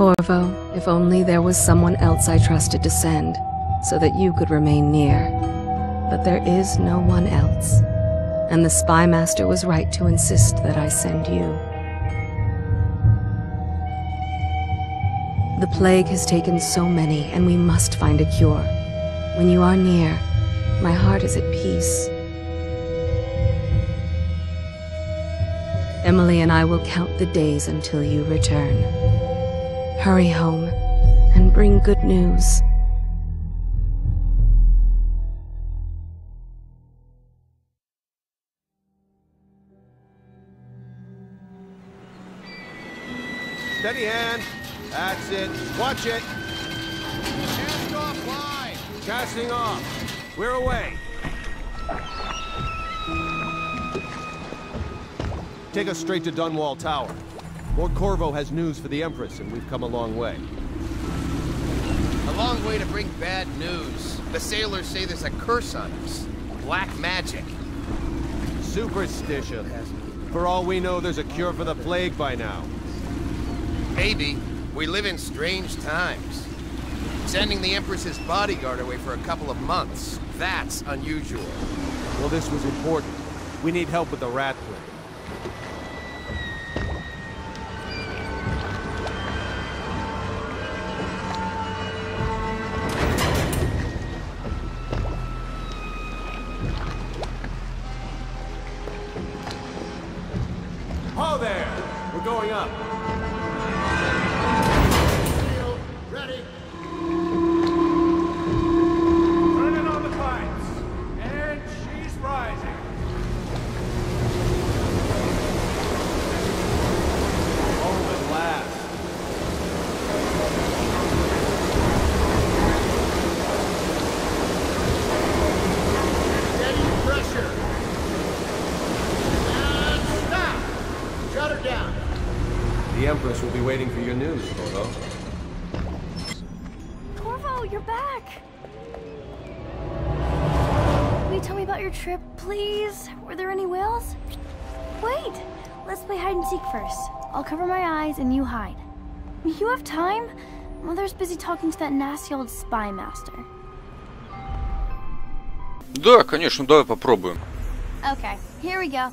Corvo, if only there was someone else I trusted to send, so that you could remain near. But there is no one else. And the Spy Master was right to insist that I send you. The plague has taken so many, and we must find a cure. When you are near, my heart is at peace. Emily and I will count the days until you return. Hurry home and bring good news. Steady hand. That's it. Watch it. Cast off line. Casting off. We're away. Take us straight to Dunwall Tower. Lord Corvo has news for the Empress, and we've come a long way. A long way to bring bad news. The sailors say there's a curse on us. Black magic. Superstition. For all we know, there's a cure for the plague by now. Maybe. We live in strange times. Sending the Empress's bodyguard away for a couple of months. That's unusual. Well, this was important. We need help with the rat plague. have time? Mother's busy talking to that nasty old spy master. Да, конечно, давай попробуем. Okay, here we go.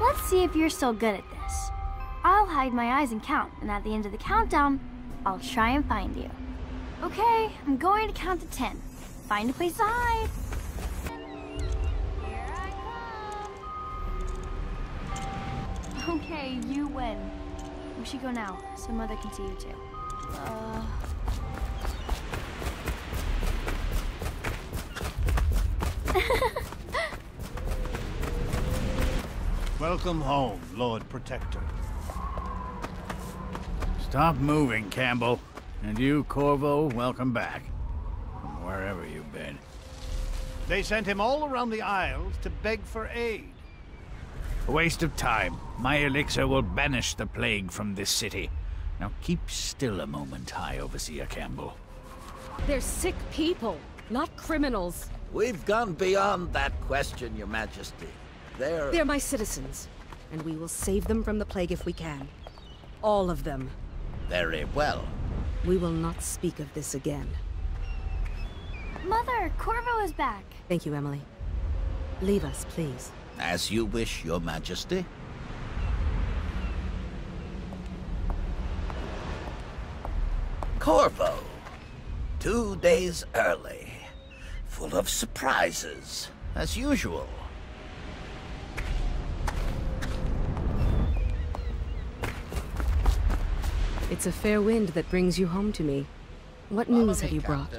Let's see if you're still good at this. I'll hide my eyes and count, and at the end of the countdown, I'll try and find you. Okay, I'm going to count to ten. Find a place to hide. Okay, you win. We should go now, so Mother can see you too. Uh... Welcome home, Lord Protector. Stop moving, Campbell. And you, Corvo, welcome back. From wherever you've been. They sent him all around the Isles to beg for aid. A waste of time. My elixir will banish the plague from this city. Now keep still a moment, High Overseer Campbell. They're sick people, not criminals. We've gone beyond that question, Your Majesty. They're... They're my citizens, and we will save them from the plague if we can. All of them. Very well. We will not speak of this again. Mother, Corvo is back. Thank you, Emily. Leave us, please. As you wish, Your Majesty. Corvo. Two days early. Full of surprises, as usual. It's a fair wind that brings you home to me. What news have you brought?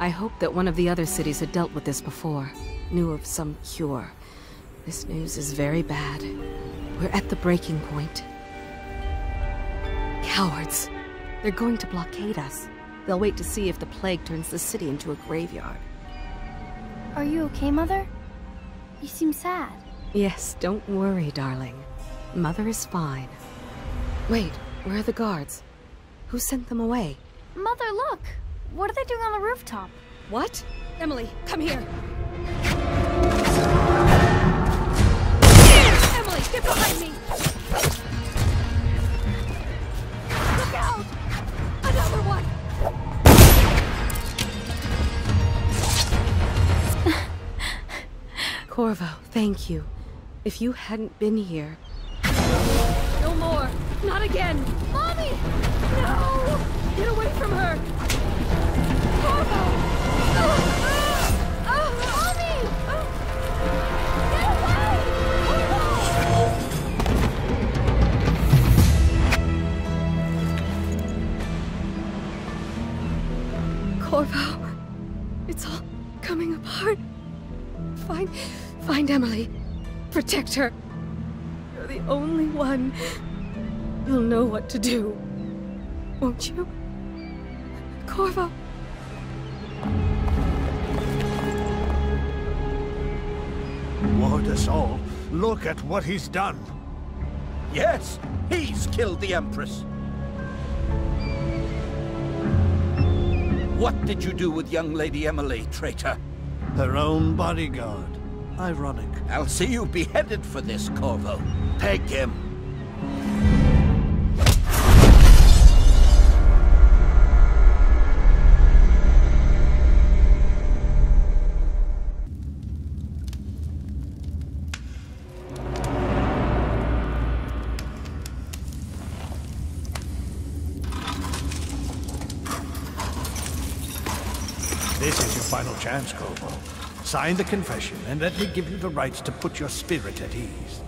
I hoped that one of the other cities had dealt with this before, knew of some cure. This news is very bad. We're at the breaking point. Cowards! They're going to blockade us. They'll wait to see if the plague turns the city into a graveyard. Are you okay, Mother? You seem sad. Yes, don't worry, darling. Mother is fine. Wait, where are the guards? Who sent them away? Mother, look! What are they doing on the rooftop? What? Emily, come here! Emily, get behind me! Look out! Another one! Corvo, thank you. If you hadn't been here... No more! Not again! Mommy! No! Get away from her! Corvo, it's all coming apart. Find, find Emily. Protect her. You're the only one. You'll know what to do. Won't you? Corvo. Us all, look at what he's done. Yes, he's killed the Empress. What did you do with young Lady Emily, traitor? Her own bodyguard. Ironic. I'll see you beheaded for this, Corvo. Take him. Chance. Sign the confession, and let me give you the rights to put your spirit at ease.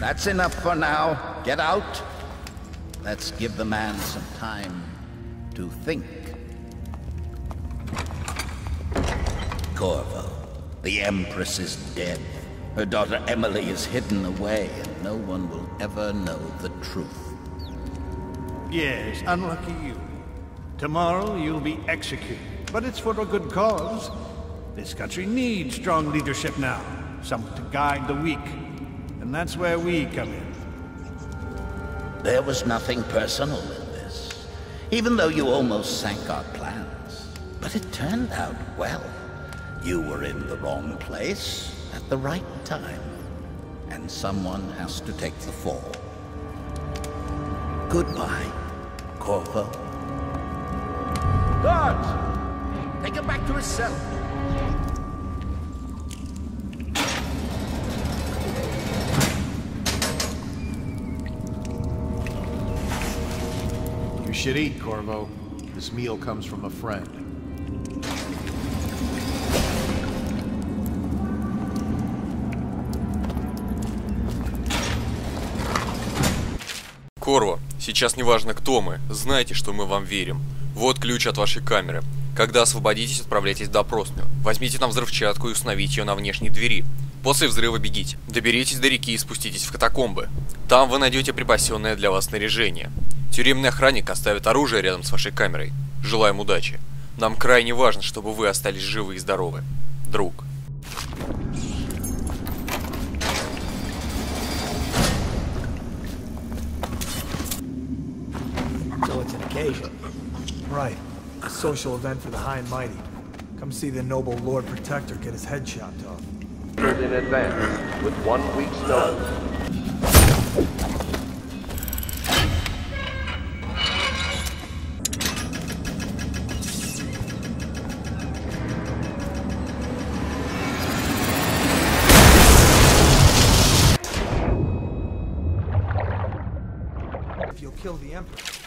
That's enough for now. Get out. Let's give the man some time to think. Corvo, the Empress is dead. Her daughter Emily is hidden away, and no one will ever know the truth. Yes, unlucky you. Tomorrow you'll be executed, but it's for a good cause. This country needs strong leadership now, someone to guide the weak. And that's where we come in. There was nothing personal in this, even though you almost sank our plans. But it turned out well. You were in the wrong place at the right time, and someone has to take the fall. Goodbye, Corvo. Guards! Take him back to his cell. You should eat, Corvo. This meal comes from a friend. Corvo. Сейчас не важно кто мы, знайте, что мы вам верим. Вот ключ от вашей камеры. Когда освободитесь, отправляйтесь в допросную. Возьмите там взрывчатку и установите ее на внешней двери. После взрыва бегите. Доберитесь до реки и спуститесь в катакомбы. Там вы найдете припасенное для вас снаряжение. Тюремный охранник оставит оружие рядом с вашей камерой. Желаем удачи. Нам крайне важно, чтобы вы остались живы и здоровы. Друг. So it's an occasion. Right. A social event for the high and mighty. Come see the noble Lord Protector get his head chopped off. in advance with one week's notice. If you'll kill the Emperor.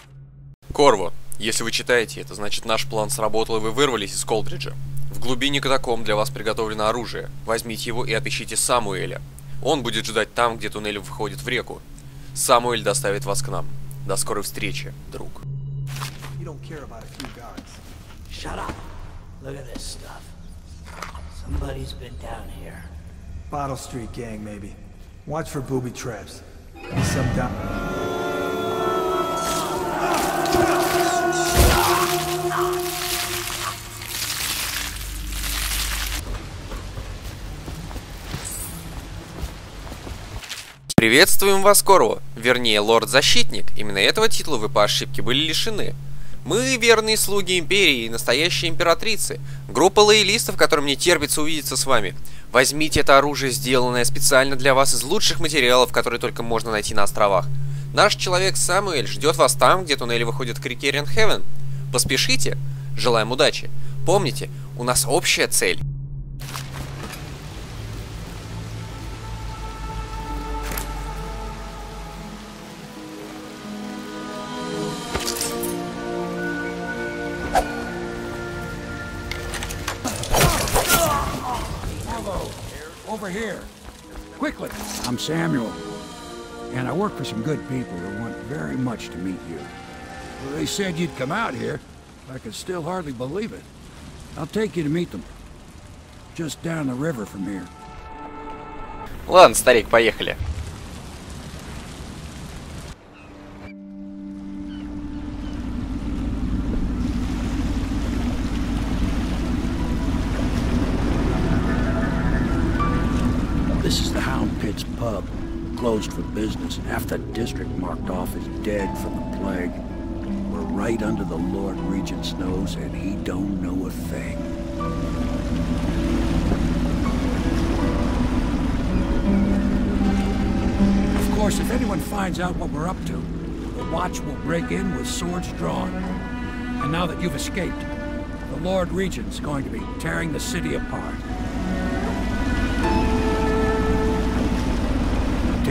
Корво, если вы читаете это, значит наш план сработал и вы вырвались из Колдриджа. В глубине катакомб для вас приготовлено оружие. Возьмите его и отыщите Самуэля. Он будет ждать там, где туннель выходит в реку. Самуэль доставит вас к нам. До скорой встречи, друг. Bottle Street gang, maybe. Watch for booby traps. Some down. Приветствуем вас, Корво, вернее, лорд-защитник, именно этого титула вы по ошибке были лишены. Мы верные слуги Империи и настоящие императрицы, группа лоялистов, которым не терпится увидеться с вами. Возьмите это оружие, сделанное специально для вас из лучших материалов, которые только можно найти на островах. Наш человек Самуэль ждет вас там, где туннели выходят к реке Ренхевен. Поспешите. Желаем удачи. Помните, у нас общая цель. Over here. Quickly. I'm Samuel. And I work for some good people who want very much to meet you. Well, they said you'd come out here. I could still hardly believe it. I'll take you to meet them. Just down the river from here. Ладно, старик, поехали. Half the district marked off as dead from the plague. We're right under the Lord Regent's nose, and he don't know a thing. Of course, if anyone finds out what we're up to, the Watch will break in with swords drawn. And now that you've escaped, the Lord Regent's going to be tearing the city apart.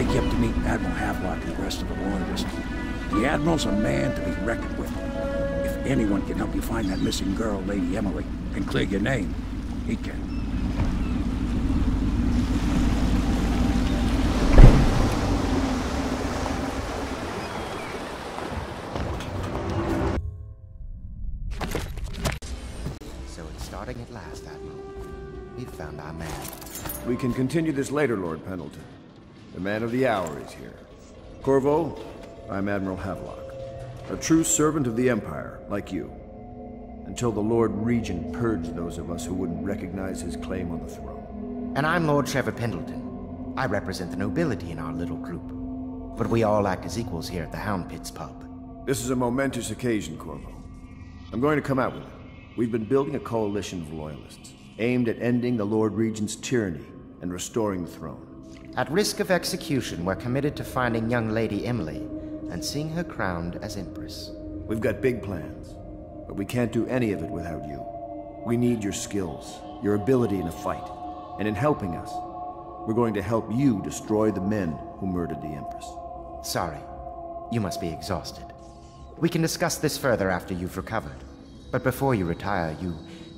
Take you up to meet Admiral Havelock and the rest of the Loyalists. The Admiral's a man to be reckoned with. If anyone can help you find that missing girl, Lady Emily, and clear your name, he can. So it's starting at last, Admiral. We've found our man. We can continue this later, Lord Pendleton. The man of the hour is here. Corvo, I'm Admiral Havelock. A true servant of the Empire, like you. Until the Lord Regent purged those of us who wouldn't recognize his claim on the throne. And I'm Lord Trevor Pendleton. I represent the nobility in our little group. But we all act as equals here at the Hound Pits pub. This is a momentous occasion, Corvo. I'm going to come out with it. We've been building a coalition of loyalists, aimed at ending the Lord Regent's tyranny and restoring the throne. At risk of execution, we're committed to finding young Lady Emily and seeing her crowned as Empress. We've got big plans, but we can't do any of it without you. We need your skills, your ability in a fight, and in helping us, we're going to help you destroy the men who murdered the Empress. Sorry. You must be exhausted. We can discuss this further after you've recovered. But before you retire, you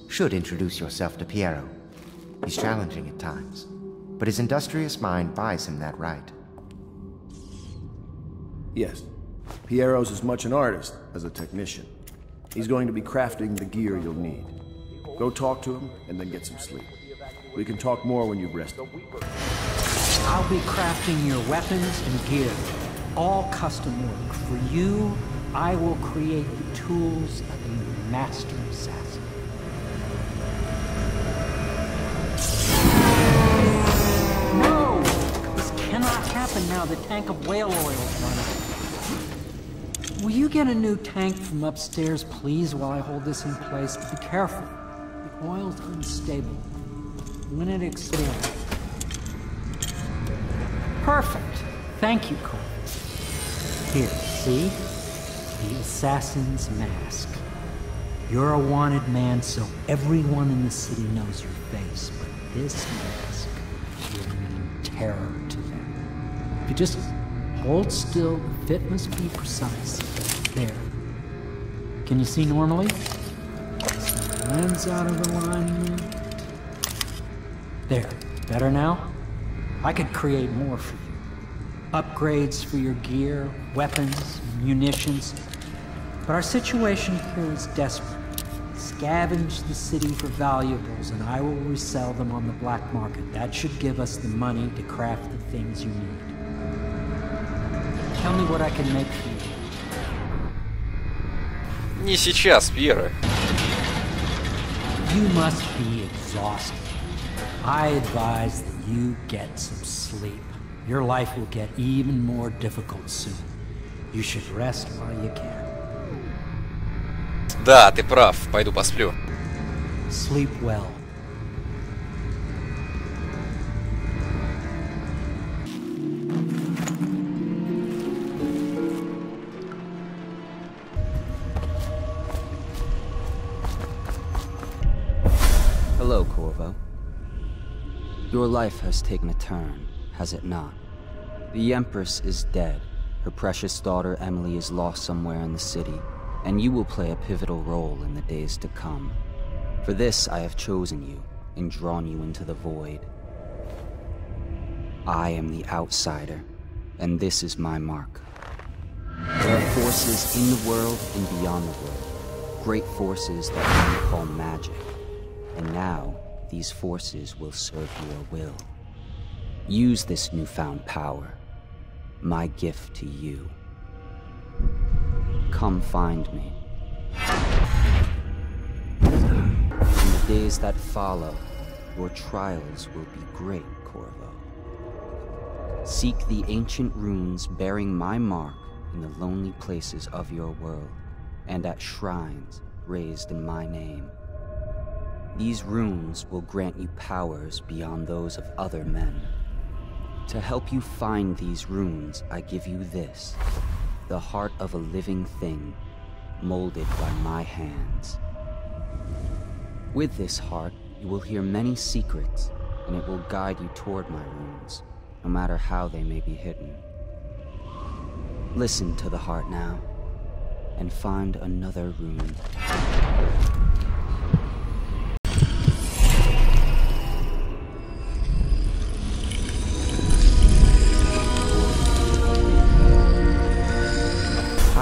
should introduce yourself to Piero. He's challenging at times, but his industrious mind buys him that right. Yes, Piero's as much an artist as a technician. He's going to be crafting the gear you'll need. Go talk to him and then get some sleep. We can talk more when you've rested. I'll be crafting your weapons and gear. All custom work. For you, I will create the tools of a master assassin. Cannot happen now. The tank of whale oil is running. Will you get a new tank from upstairs, please, while I hold this in place? Be careful. The oil's unstable. When it explodes. Perfect. Thank you, Cole. Here, see? The assassin's mask. You're a wanted man, so everyone in the city knows your face, but this mask will mean terror. If you just hold still, the fit must be precise. There. Can you see normally? Lens out of alignment. There. Better now? I could create more for you. Upgrades for your gear, weapons, munitions. But our situation here is desperate. Scavenge the city for valuables, and I will resell them on the black market. That should give us the money to craft the things you need. Tell me what I can make for you. Не сейчас, Пьера. You must be exhausted. I advise that you get some sleep. Your life will get even more difficult soon. You should rest while you can. Да, ты прав. Пойду посплю. Sleep well. Your life has taken a turn, has it not? The Empress is dead. Her precious daughter Emily is lost somewhere in the city, and you will play a pivotal role in the days to come. For this, I have chosen you and drawn you into the void. I am the outsider, and this is my mark. There are forces in the world and beyond the world, great forces that we call magic. And now, these forces will serve your will. Use this newfound power, my gift to you. Come find me. In the days that follow, your trials will be great, Corvo. Seek the ancient runes bearing my mark in the lonely places of your world, and at shrines raised in my name. These runes will grant you powers beyond those of other men. To help you find these runes, I give you this the heart of a living thing, molded by my hands. With this heart, you will hear many secrets, and it will guide you toward my runes, no matter how they may be hidden. Listen to the heart now, and find another rune.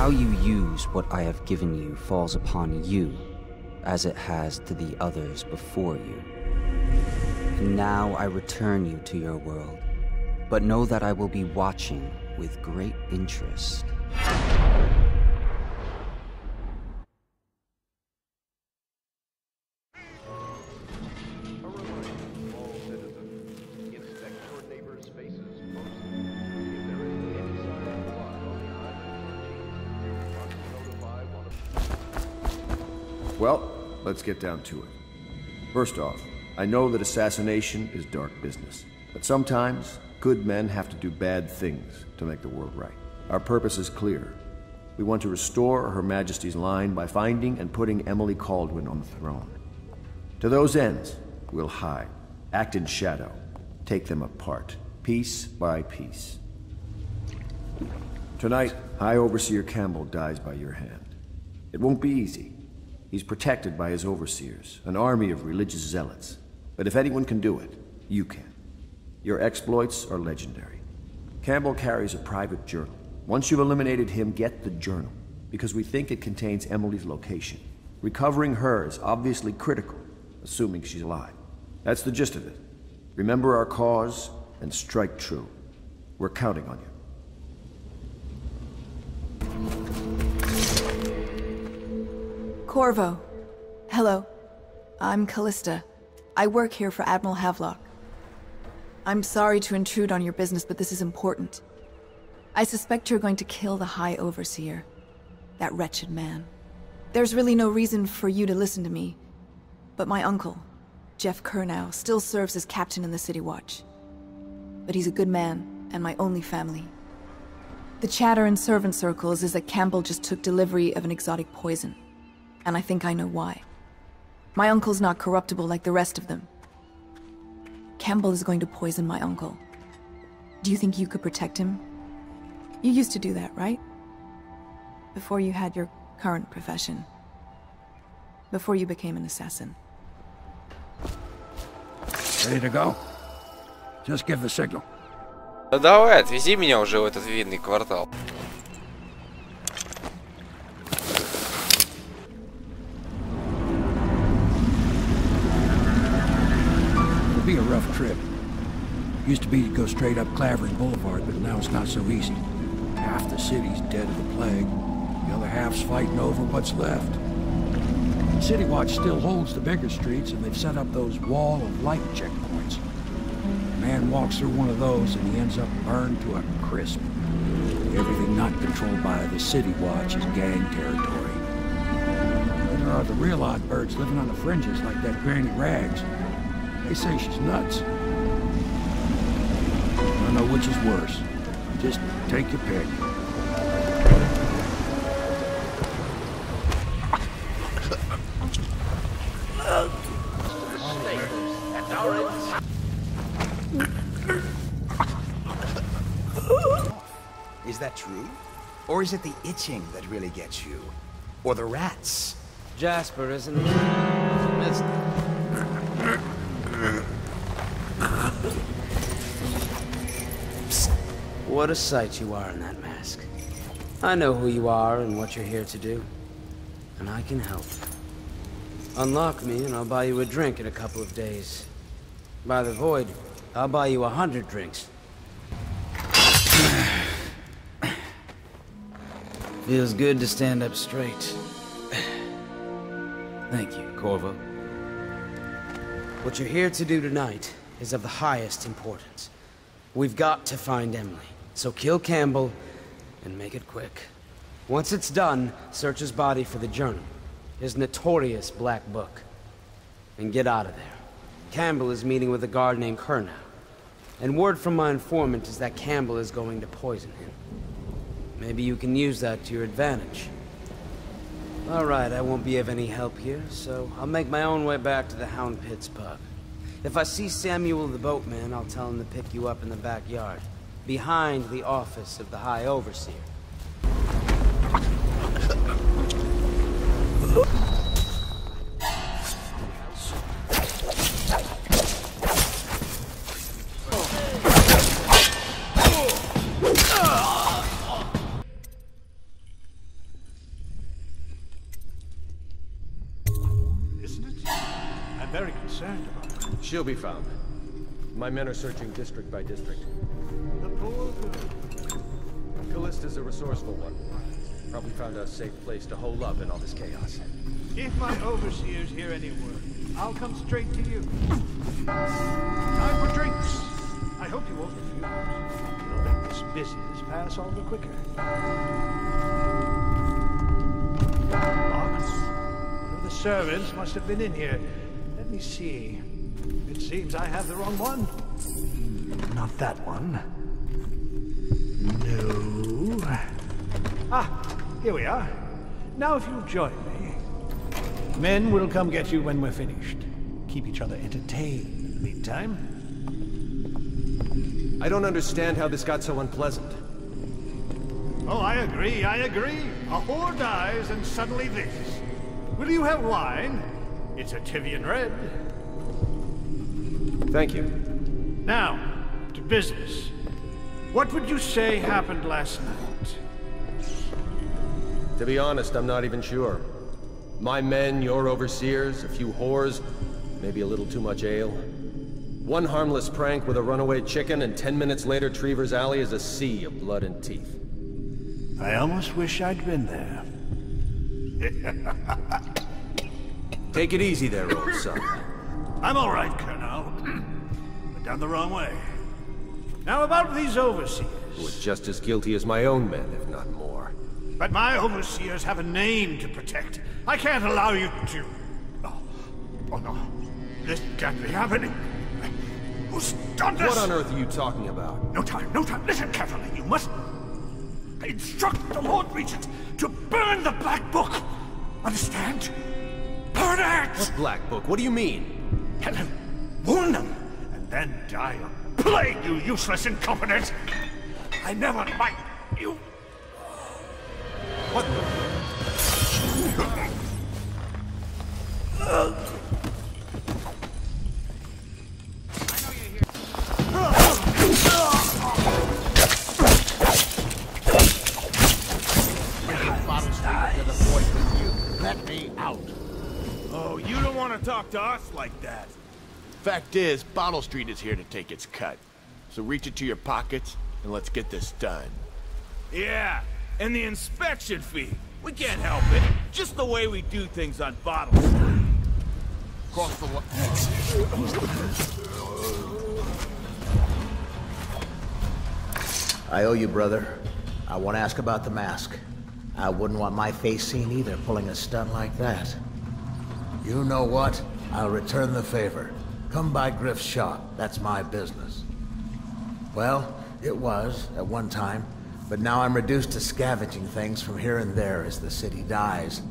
How you use what I have given you falls upon you, as it has to the others before you. And now I return you to your world, but know that I will be watching with great interest. Let's get down to it. First off, I know that assassination is dark business, but sometimes good men have to do bad things to make the world right. Our purpose is clear. We want to restore Her Majesty's line by finding and putting Emily Kaldwin on the throne. To those ends, we'll hide, act in shadow, take them apart, piece by piece. Tonight, High Overseer Campbell dies by your hand. It won't be easy. He's protected by his overseers, an army of religious zealots. But if anyone can do it, you can. Your exploits are legendary. Campbell carries a private journal. Once you've eliminated him, get the journal, because we think it contains Emily's location. Recovering her is obviously critical, assuming she's alive. That's the gist of it. Remember our cause, and strike true. We're counting on you. Corvo. Hello. I'm Callista. I work here for Admiral Havelock. I'm sorry to intrude on your business, but this is important. I suspect you're going to kill the High Overseer. That wretched man. There's really no reason for you to listen to me. But my uncle, Geoff Curnow, still serves as captain in the City Watch. But he's a good man, and my only family. The chatter in servant circles is that Campbell just took delivery of an exotic poison And I think I know why. My uncle's not corruptible like the rest of them. Campbell is going to poison my uncle. Do you think you could protect him? You used to do that, right? Before you had your current profession. Before you became an assassin. Ready to go? Just give the signal. Да давай, отвези меня уже в этот видный квартал. A rough trip. Used to be to go straight up Clavering Boulevard, but now it's not so easy. Half the city's dead of the plague. The other half's fighting over what's left. City Watch still holds the bigger streets, and they've set up those wall of light checkpoints. Man walks through one of those and he ends up burned to a crisp. Everything not controlled by the City Watch is gang territory. Then there are the real odd birds living on the fringes like that Granny Rags. They say she's nuts. I don't know which is worse. Just take your pick. Is that true? Or is it the itching that really gets you? Or the rats? Jasper, isn't What a sight you are in that mask. I know who you are and what you're here to do. And I can help. Unlock me and I'll buy you a drink in a couple of days. By the Void, I'll buy you a hundred drinks. Feels good to stand up straight. Thank you, Corvo. What you're here to do tonight is of the highest importance. We've got to find Emily, so kill Campbell and make it quick. Once it's done, search his body for the journal, his notorious black book, and get out of there. Campbell is meeting with a guard named Curnow, and word from my informant is that Campbell is going to poison him. Maybe you can use that to your advantage. All right, I won't be of any help here, so I'll make my own way back to the Hound Pits pub. If I see Samuel the boatman, I'll tell him to pick you up in the backyard, behind the office of the High Overseer. Isn't it? I'm very concerned about her. She'll be found. My men are searching district by district. The poor girl. Callista's a resourceful one. Probably found a safe place to hole up in all this chaos. If my overseers hear any word, I'll come straight to you. Time for drinks. I hope you won't refuse. It'll make this business pass all the quicker. Locked. One of the servants must have been in here. Let me see. It seems I have the wrong one. Not that one. No. Ah, here we are. Now if you'll join me. Men will come get you when we're finished. Keep each other entertained in the meantime. I don't understand how this got so unpleasant. Oh, I agree, I agree. A whore dies and suddenly this. Will you have wine? It's a Tivian Red. Thank you. Now, to business. What would you say happened last night? To be honest, I'm not even sure. My men, your overseers, a few whores, maybe a little too much ale. One harmless prank with a runaway chicken, and ten minutes later, Trevor's Alley is a sea of blood and teeth. I almost wish I'd been there. Take it easy there, old son. I'm all right, Colonel. but down the wrong way. Now about these overseers. Who are just as guilty as my own men, if not more. But my overseers have a name to protect. I can't allow you to... Oh, oh no. This can't be happening. Who's done this? What on earth are you talking about? No time, no time. Listen carefully. You must... Instruct the Lord Regent to burn the Black Book. Understand? Burn it! What Black Book? What do you mean? Tell him. Warn them. And then die plague, you useless incompetent! I never liked you. What I know you hear. Let me out. Oh, you don't want to talk to us like that. Fact is, Bottle Street is here to take its cut. So reach into your pockets and let's get this done. Yeah, and the inspection fee. We can't help it. Just the way we do things on Bottle Street. Cross the I owe you, brother. I want to ask about the mask. I wouldn't want my face seen either, pulling a stunt like that. You know what? I'll return the favor. Come by Griff's shop. That's my business. Well, it was, at one time. But now I'm reduced to scavenging things from here and there as the city dies.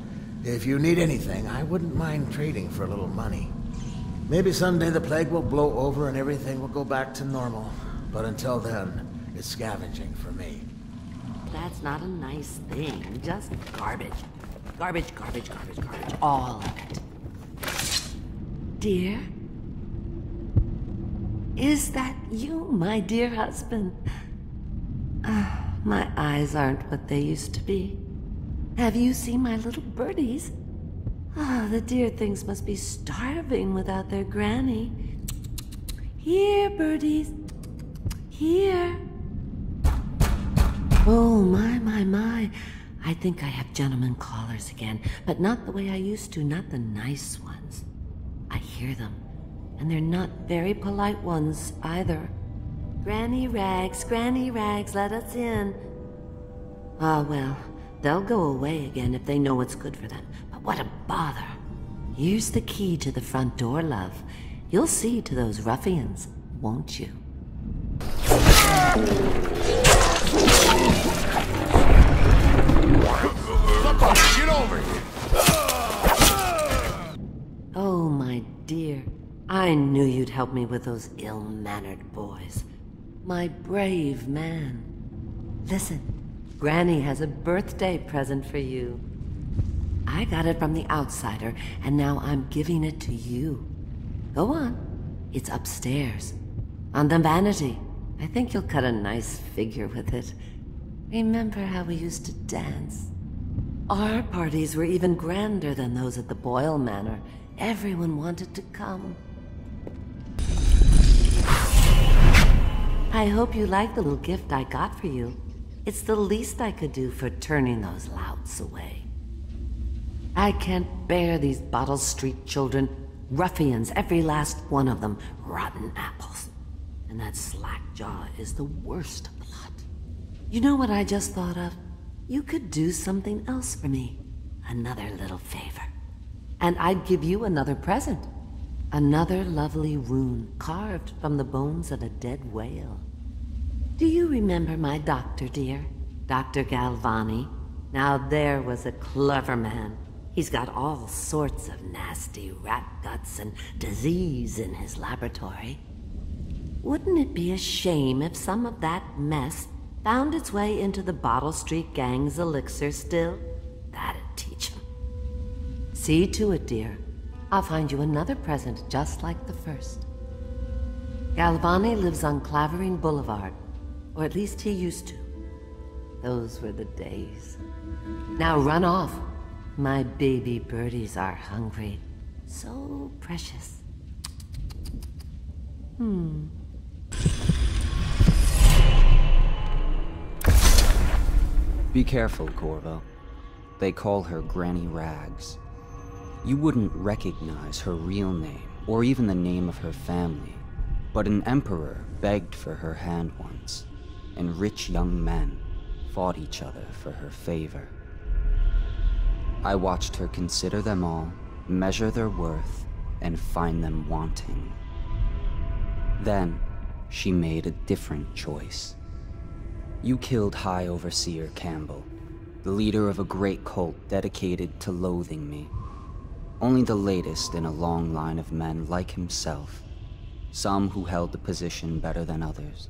If you need anything, I wouldn't mind trading for a little money. Maybe someday the plague will blow over and everything will go back to normal. But until then, it's scavenging for me. That's not a nice thing. Just garbage. Garbage, garbage, garbage, garbage. All of it. Dear? Is that you, my dear husband? Ah, my eyes aren't what they used to be. Have you seen my little birdies? Ah, the dear things must be starving without their granny. Here, birdies. Here. Oh, my, my, my. I think I have gentlemen callers again, but not the way I used to, not the nice ones. I hear them, and they're not very polite ones either. Granny Rags, Granny Rags, let us in. Ah, well, they'll go away again if they know what's good for them. But what a bother. Here's the key to the front door, love. You'll see to those ruffians, won't you? Get over here! Oh, my dear. I knew you'd help me with those ill-mannered boys. My brave man. Listen, Granny has a birthday present for you. I got it from the outsider, and now I'm giving it to you. Go on. It's upstairs. On the vanity. I think you'll cut a nice figure with it. Remember how we used to dance? Our parties were even grander than those at the Boyle Manor. Everyone wanted to come. I hope you like the little gift I got for you. It's the least I could do for turning those louts away. I can't bear these Bottle Street children. Ruffians, every last one of them. Rotten apples. And that slack jaw is the worst of the lot. You know what I just thought of? You could do something else for me. Another little favor. And I'd give you another present. Another lovely rune carved from the bones of a dead whale. Do you remember my doctor, dear? Dr. Galvani? Now there was a clever man. He's got all sorts of nasty rat guts and disease in his laboratory. Wouldn't it be a shame if some of that mess found its way into the Bottle Street Gang's elixir still? That'd teach him. See to it, dear. I'll find you another present just like the first. Galvani lives on Clavering Boulevard, or at least he used to. Those were the days. Now run off. My baby birdies are hungry. So precious. Hmm. Be careful, Corvo. They call her Granny Rags. You wouldn't recognize her real name, or even the name of her family, but an emperor begged for her hand once, and rich young men fought each other for her favor. I watched her consider them all, measure their worth, and find them wanting. Then, she made a different choice. You killed High Overseer Campbell, the leader of a great cult dedicated to loathing me. Only the latest in a long line of men like himself, some who held the position better than others.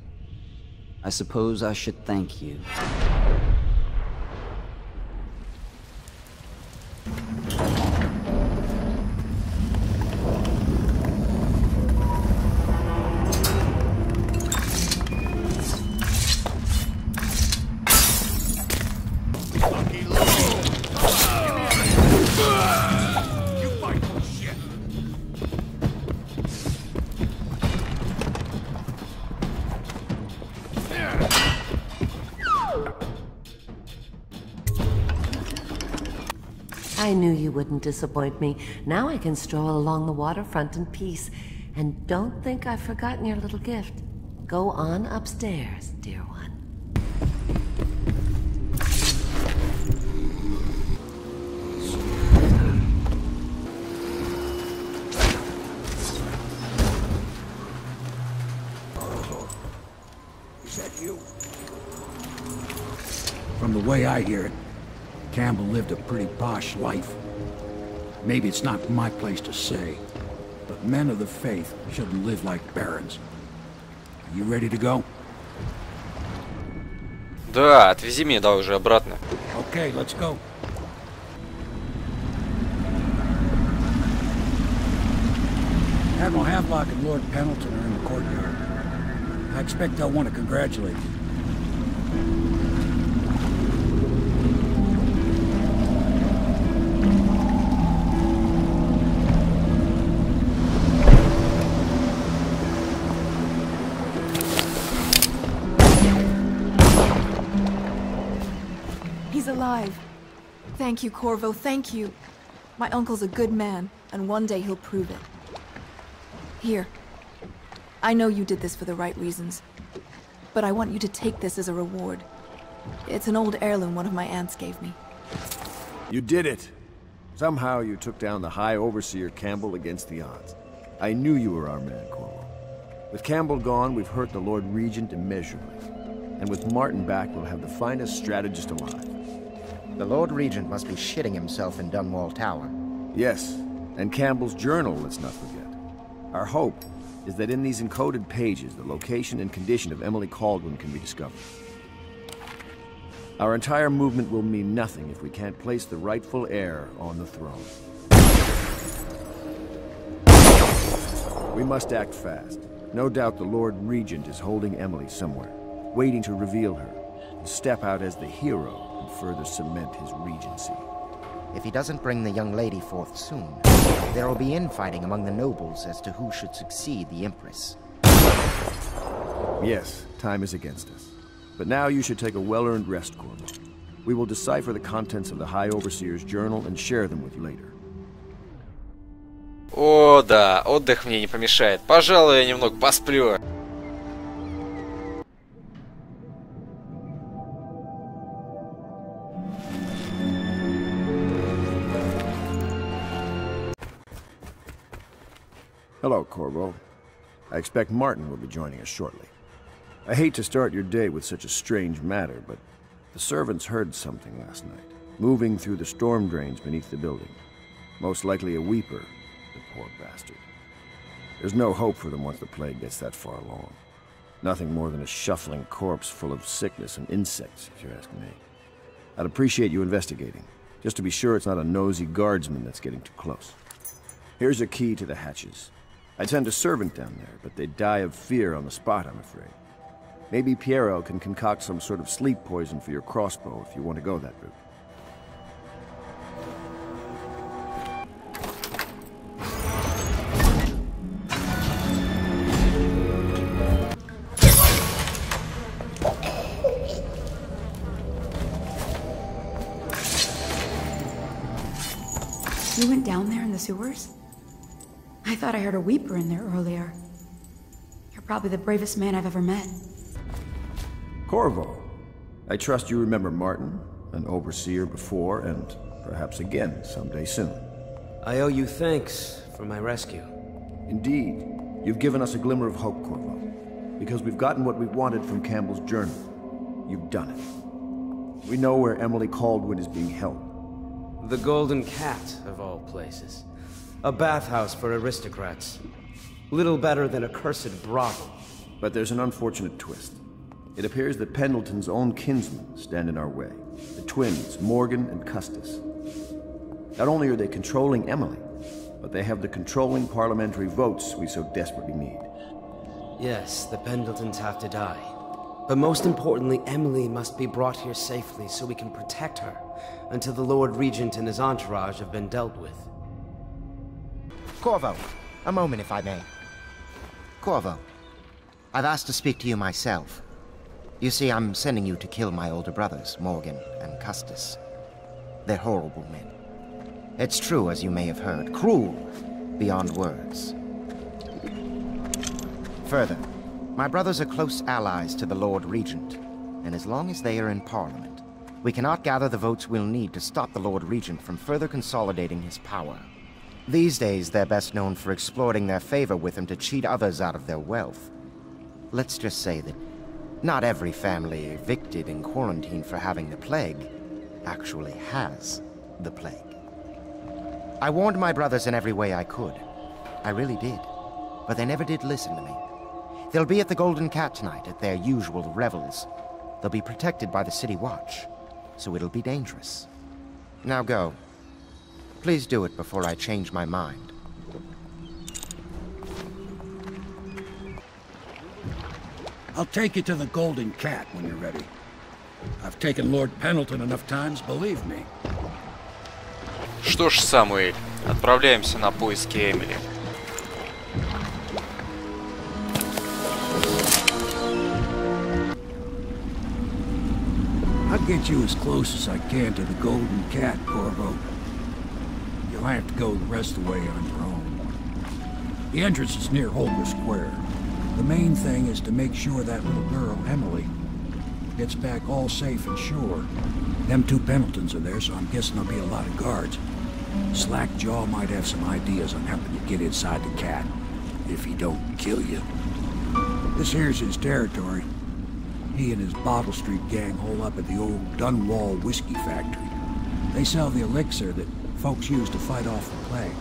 I suppose I should thank you. wouldn't disappoint me. Now I can stroll along the waterfront in peace. And don't think I've forgotten your little gift. Go on upstairs, dear one. Is that you? From the way I hear it, Campbell lived a pretty posh life. Maybe it's not my place to say, but men of the faith shouldn't live like barons. Are you ready to go? Да, отвези меня, да, уже обратно. Okay, let's go. Admiral Havelock and Lord Pendleton are in the courtyard. I expect they'll want to congratulate you. Alive. Thank you, Corvo, thank you. My uncle's a good man, and one day he'll prove it. Here. I know you did this for the right reasons, but I want you to take this as a reward. It's an old heirloom one of my aunts gave me. You did it! Somehow you took down the High Overseer Campbell against the odds. I knew you were our man, Corvo. With Campbell gone, we've hurt the Lord Regent immeasurably. And with Martin back, we'll have the finest strategist alive. The Lord Regent must be shitting himself in Dunwall Tower. Yes, and Campbell's journal, let's not forget. Our hope is that in these encoded pages, the location and condition of Emily Kaldwin can be discovered. Our entire movement will mean nothing if we can't place the rightful heir on the throne. We must act fast. No doubt the Lord Regent is holding Emily somewhere, waiting to reveal her, and step out as the hero further cement his regency. If he doesn't bring the young lady forth soon, there will be infighting among the nobles as to who should succeed the Empress. Yes, time is against us. But now you should take a well-earned rest, Corvo. We will decipher the contents of the High Overseer's journal and share them with you later. О, да, отдых мне не помешает. Пожалуй, я немного посплю. Hello, Corvo. I expect Martin will be joining us shortly. I hate to start your day with such a strange matter, but the servants heard something last night, moving through the storm drains beneath the building. Most likely a weeper, the poor bastard. There's no hope for them once the plague gets that far along. Nothing more than a shuffling corpse full of sickness and insects, if you ask me. I'd appreciate you investigating, just to be sure it's not a nosy guardsman that's getting too close. Here's a key to the hatches. I'd send a servant down there, but they'd die of fear on the spot, I'm afraid. Maybe Piero can concoct some sort of sleep poison for your crossbow if you want to go that route. You went down there in the sewers? I thought I heard a weeper in there earlier. You're probably the bravest man I've ever met. Corvo, I trust you remember Martin, an overseer before, and perhaps again someday soon. I owe you thanks for my rescue. Indeed. You've given us a glimmer of hope, Corvo. Because we've gotten what we wanted from Campbell's journal. You've done it. We know where Emily Kaldwin is being held. The Golden Cat, of all places. A bathhouse for aristocrats. Little better than a cursed brothel. But there's an unfortunate twist. It appears that Pendleton's own kinsmen stand in our way. The twins, Morgan and Custis. Not only are they controlling Emily, but they have the controlling parliamentary votes we so desperately need. Yes, the Pendletons have to die. But most importantly, Emily must be brought here safely so we can protect her until the Lord Regent and his entourage have been dealt with. Corvo, a moment if I may. Corvo, I've asked to speak to you myself. You see, I'm sending you to kill my older brothers, Morgan and Custis. They're horrible men. It's true, as you may have heard, cruel beyond words. Further, my brothers are close allies to the Lord Regent, and as long as they are in Parliament, we cannot gather the votes we'll need to stop the Lord Regent from further consolidating his power. These days, they're best known for exploiting their favor with him to cheat others out of their wealth. Let's just say that Not every family evicted in quarantine for having the plague actually has the plague. I warned my brothers in every way I could. I really did. But they never did listen to me. They'll be at the Golden Cat tonight at their usual revels. They'll be protected by the City Watch, so it'll be dangerous. Now go. Please do it before I change my mind. I'll take you to the Golden Cat when you're ready. I've taken Lord Pendleton enough times, believe me. Что ж, Самуэль, отправляемся на поиски Эмили. I'll get you as close as I can to the Golden Cat, Corvo. You'll have to go the rest of the way on your own. The entrance is near Holger Square. The main thing is to make sure that little girl, Emily, gets back all safe and sure. Them two Pendletons are there, so I'm guessing there'll be a lot of guards. Slackjaw might have some ideas on helping you get inside the cat, if he don't kill you. This here's his territory. He and his Bottle Street gang hole up at the old Dunwall Whiskey Factory. They sell the elixir that folks use to fight off the plague.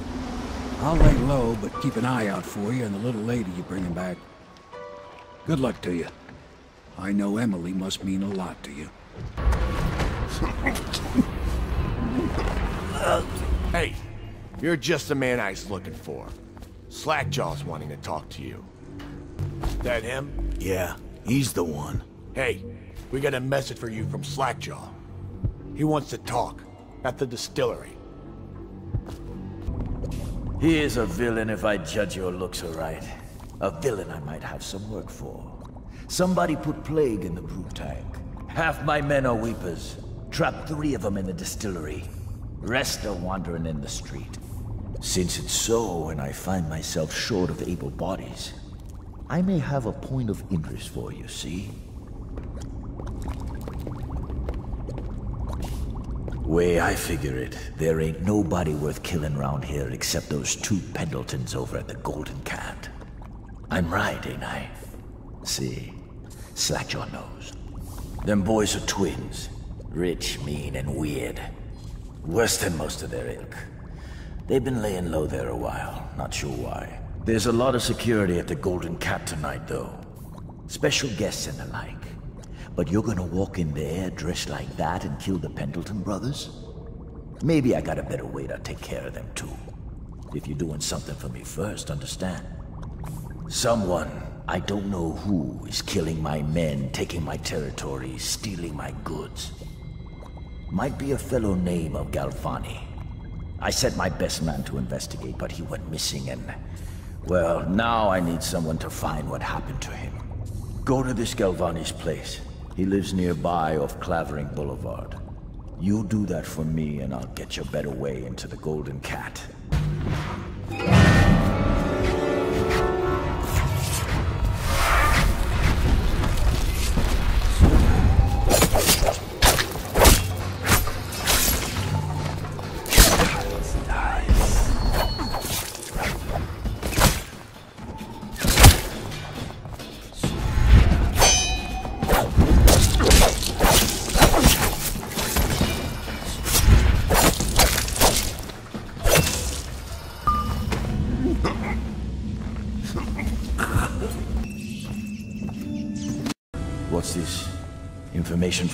I'll lay low, but keep an eye out for you and the little lady you bring him back. Good luck to you. I know Emily must mean a lot to you. Hey, you're just the man I was looking for. Slackjaw's wanting to talk to you. That him? Yeah, he's the one. Hey, we got a message for you from Slackjaw. He wants to talk at the distillery. He is a villain if I judge your looks aright. A villain I might have some work for. Somebody put plague in the brew tank. Half my men are weepers. Trapped three of them in the distillery. Rest are wandering in the street. Since it's so, and I find myself short of able bodies, I may have a point of interest for you, see? Way I figure it, there ain't nobody worth killing round here except those two Pendletons over at the Golden Cat. I'm right, ain't I? See, Slack your knows. Them boys are twins. Rich, mean, and weird. Worse than most of their ilk. They've been laying low there a while, not sure why. There's a lot of security at the Golden Cat tonight, though. Special guests and the like. But you're gonna walk in there dressed like that and kill the Pendleton brothers? Maybe I got a better way to take care of them, too. If you're doing something for me first, understand? Someone, I don't know who, is killing my men, taking my territory, stealing my goods. Might be a fellow name of Galvani. I sent my best man to investigate, but he went missing and... Well, now I need someone to find what happened to him. Go to this Galvani's place. He lives nearby off Clavering Boulevard. You do that for me and I'll get you a better way into the Golden Cat.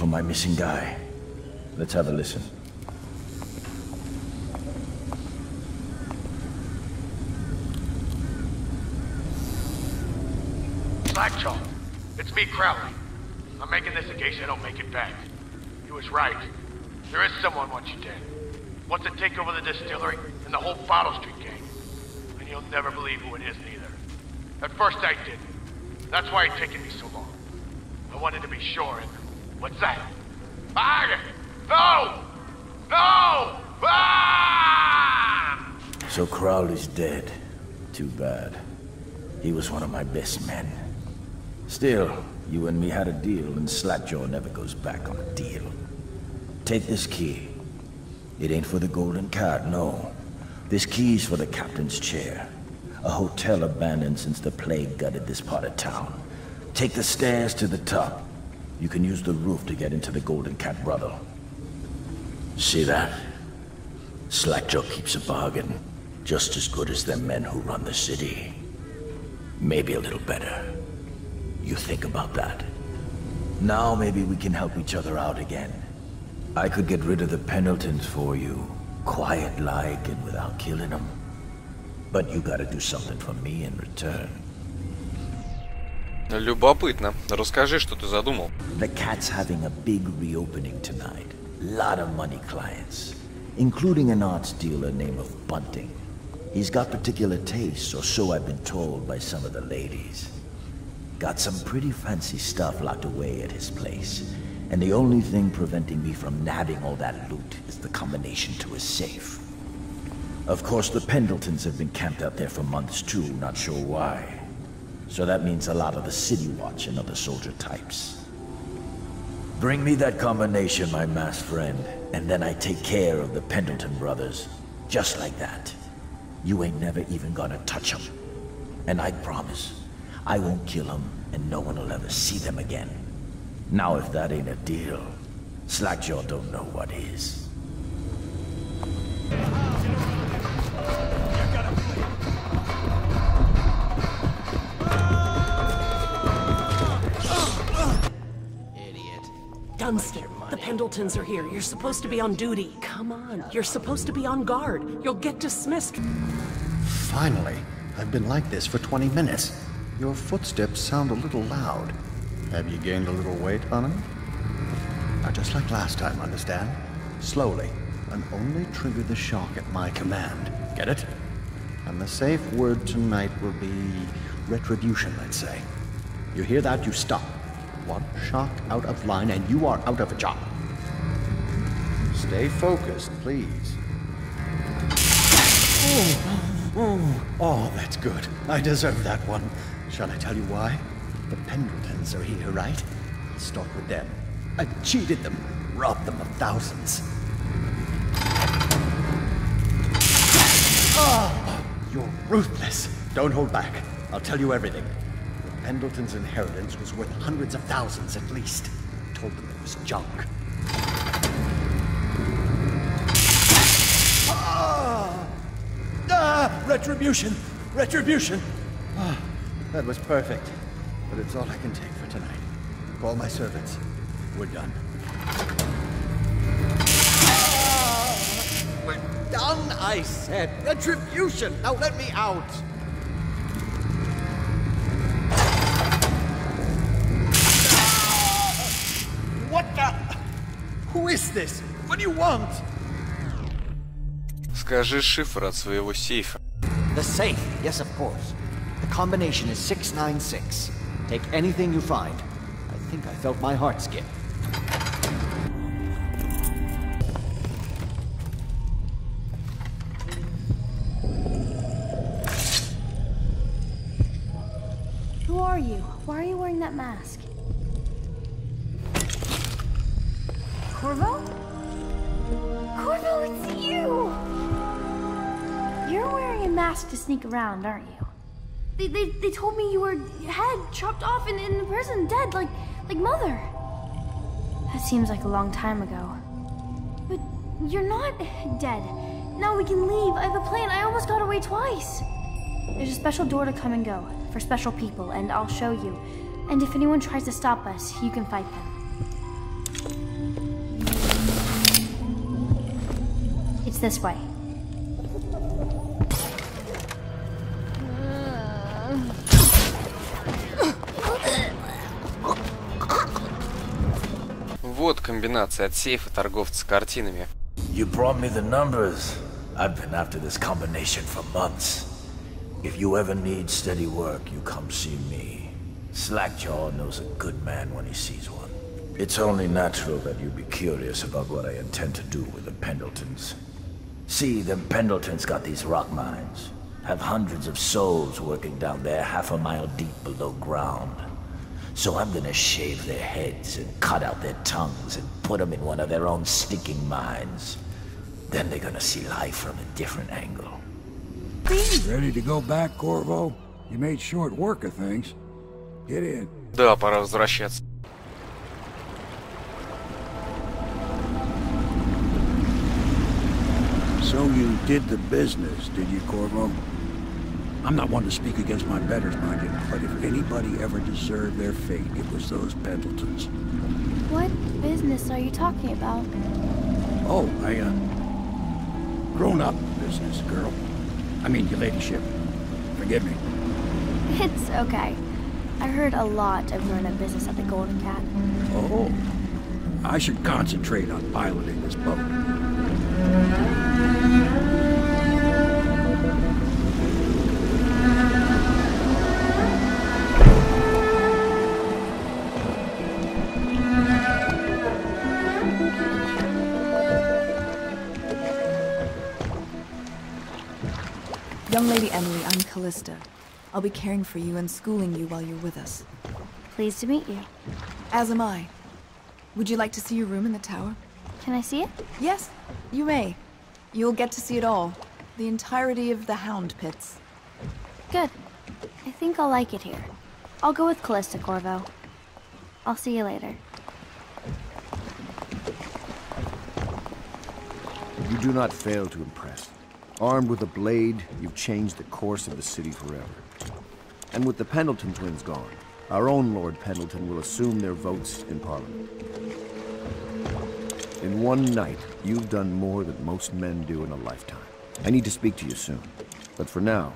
From my missing guy. Let's have a listen. Slackjaw, it's me, Crowley. I'm making this in case I don't make it back. He was right. There is someone wants you dead. Wants to take over the distillery and the whole Bottle Street gang. And you'll never believe who it is neither. At first I didn't. That's why it's taken me so long. I wanted to be sure and... What's that? Ah! No! No! Ah! So Crowley's dead. Too bad. He was one of my best men. Still, you and me had a deal, and Slackjaw never goes back on a deal. Take this key. It ain't for the Golden Cat, no. This key's for the captain's chair. A hotel abandoned since the plague gutted this part of town. Take the stairs to the top. You can use the roof to get into the Golden Cat Brothel. See that? Slackjaw keeps a bargain. Just as good as the men who run the city. Maybe a little better. You think about that. Now maybe we can help each other out again. I could get rid of the Pendletons for you. Quiet-like and without killing them. But you gotta do something for me in return. Любопытно. Расскажи, что ты задумал. The cat's having a big reopening tonight. Lot of money clients, including an arts dealer named of Bunting. He's got particular tastes, or so I've been told by some of the ladies. Got some pretty fancy stuff locked away at his place. And the only thing preventing me from nabbing all that loot is the combination to his safe. Of course, the Pendletons have been camped out there for months too, not sure why. So that means a lot of the City Watch and other soldier types. Bring me that combination, my masked friend, and then I take care of the Pendleton brothers. Just like that. You ain't never even gonna touch them. And I promise, I won't kill them, and no one will ever see them again. Now if that ain't a deal, Slackjaw don't know what is. Dunstan, the Pendletons are here. You're supposed to be on duty. Come on, you're supposed to be on guard. You'll get dismissed. Finally. I've been like this for 20 minutes. Your footsteps sound a little loud. Have you gained a little weight, honey? Now, just like last time, understand? Slowly, and only trigger the shock at my command. Get it? And the safe word tonight will be retribution, let's say. You hear that, you stop. One shock out of line and you are out of a job. Stay focused, please. Oh, oh, oh, that's good. I deserve that one. Shall I tell you why? The Pendletons are here, right? I'll start with them. I cheated them, robbed them of thousands. Oh, you're ruthless. Don't hold back. I'll tell you everything. Pendleton's inheritance was worth hundreds of thousands at least. I told them it was junk. Ah! Ah! Retribution! Retribution! Ah, that was perfect. But it's all I can take for tonight. Call my servants. We're done. We're done, I said. Retribution! Now let me out! is this? What do you want? Скажи шифр от своего сейфа. The safe, yes, of course. The combination is 696. Take anything you find. I think I felt my heart skip. Who are you? Why are you wearing that mask? Corvo? Corvo, it's you! You're wearing a mask to sneak around, aren't you? They, they, they told me you were head chopped off and in prison, dead, like, like Mother. That seems like a long time ago. But you're not dead. Now we can leave. I have a plan. I almost got away twice. There's a special door to come and go for special people, and I'll show you. And if anyone tries to stop us, you can fight them. It's this way. Вот комбинация от сейфа торговца картинами. You brought me the numbers. I've been after this combination for months. If you ever need steady work, you come see me. Slackjaw knows a good man when he sees one. It's only natural that you be curious about what I intend to do with the Pendletons. See, them Pendletons got these rock mines. Have hundreds of souls working down there half a mile deep below ground. So I'm gonna shave their heads and cut out their tongues and put them in one of their own stinking mines. Then they're gonna see life from a different angle. Ready to go back, Corvo? You made short work of things. Get in. Да, пора возвращаться. So you did the business, did you, Corvo? I'm not one to speak against my betters, mind you, but if anybody ever deserved their fate, it was those Pendletons. What business are you talking about? Oh, I, uh... Grown-up business, girl. I mean, your ladyship. Forgive me. It's okay. I heard a lot of grown-up business at the Golden Cat. Oh. I should concentrate on piloting this boat. Young Lady Emily, I'm Callista. I'll be caring for you and schooling you while you're with us. Pleased to meet you. As am I. Would you like to see your room in the tower? Can I see it? Yes, you may. You'll get to see it all. The entirety of the Hound Pits. Good. I think I'll like it here. I'll go with Callista, Corvo. I'll see you later. You do not fail to impress. Armed with a blade, you've changed the course of the city forever. And with the Pendleton twins gone, our own Lord Pendleton will assume their votes in Parliament. In one night, you've done more than most men do in a lifetime. I need to speak to you soon. But for now,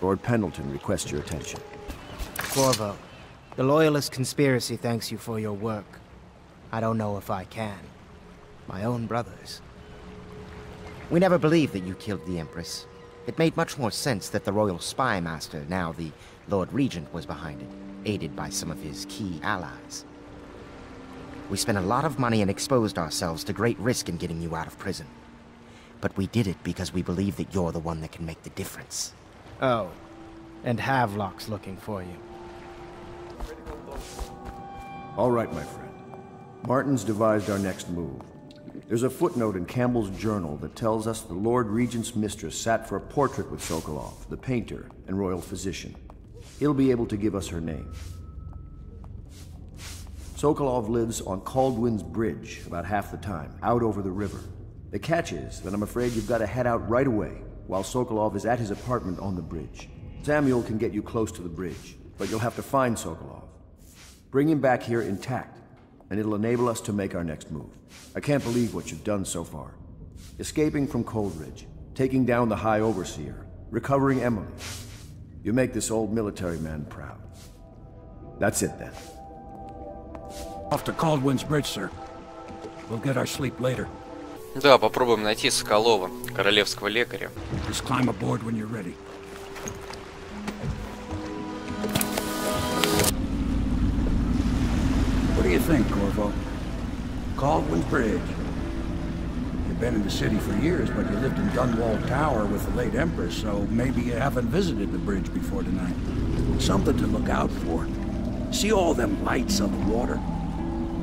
Lord Pendleton requests your attention. Corvo, the Loyalist conspiracy thanks you for your work. I don't know if I can. My own brothers. We never believed that you killed the Empress. It made much more sense that the Royal Spy Master, now the Lord Regent, was behind it, aided by some of his key allies. We spent a lot of money and exposed ourselves to great risk in getting you out of prison. But we did it because we believe that you're the one that can make the difference. Oh, and Havelock's looking for you. All right, my friend. Martin's devised our next move. There's a footnote in Campbell's journal that tells us the Lord Regent's mistress sat for a portrait with Sokolov, the painter and royal physician. He'll be able to give us her name. Sokolov lives on Kaldwin's Bridge about half the time, out over the river. The catch is that I'm afraid you've got to head out right away, while Sokolov is at his apartment on the bridge. Samuel can get you close to the bridge, but you'll have to find Sokolov. Bring him back here intact, and it'll enable us to make our next move. I can't believe what you've done so far. Escaping from Coldridge, taking down the High Overseer, recovering Emily. You make this old military man proud. That's it then. Off to Kaldwin's Bridge, sir. We'll get our sleep later. Да, попробуем найти Соколова, королевского лекаря. Just climb aboard when you're ready. What do you think, Corvo? Kaldwin Bridge. You've been in the city for years, but you lived in Dunwall Tower with the late Empress, so maybe you haven't visited the bridge before tonight. Something to look out for. See all them lights on the water?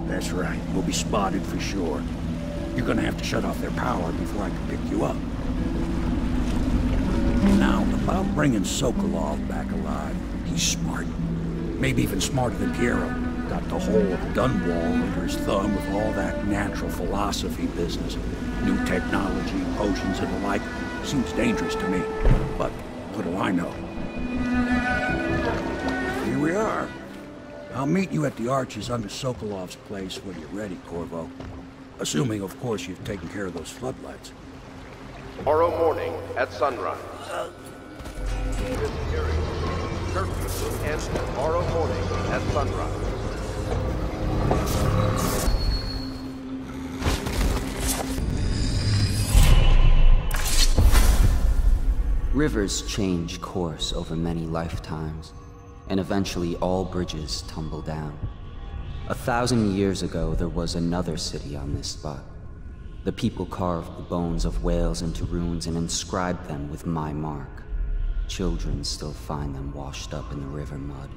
That's right, we'll be spotted for sure. You're gonna have to shut off their power before I can pick you up. Now, about bringing Sokolov back alive. He's smart. Maybe even smarter than Piero. Got the whole Dunwall under his thumb with all that natural philosophy business. New technology, potions and the like. Seems dangerous to me. But what do I know? Here we are. I'll meet you at the arches under Sokolov's place when you're ready, Corvo. Assuming, of course, you've taken care of those floodlights. Tomorrow morning at sunrise. This hearing curfew will end tomorrow morning at sunrise. Rivers change course over many lifetimes, and eventually all bridges tumble down. A thousand years ago, there was another city on this spot. The people carved the bones of whales into runes and inscribed them with my mark. Children still find them washed up in the river mud.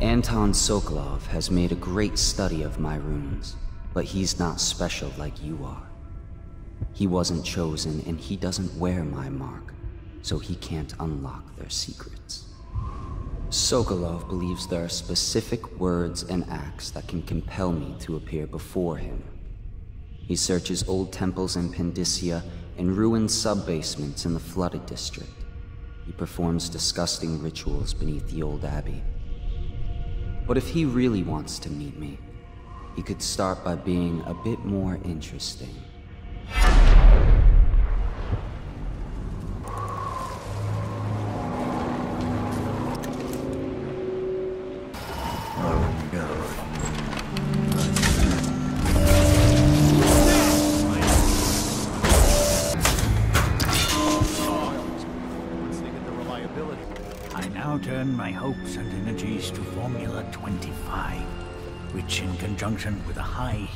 Anton Sokolov has made a great study of my runes, but he's not special like you are. He wasn't chosen, and he doesn't wear my mark, so he can't unlock their secrets. Sokolov believes there are specific words and acts that can compel me to appear before him. He searches old temples in Pandyssia and ruined sub-basements in the flooded district. He performs disgusting rituals beneath the old abbey. But if he really wants to meet me, he could start by being a bit more interesting.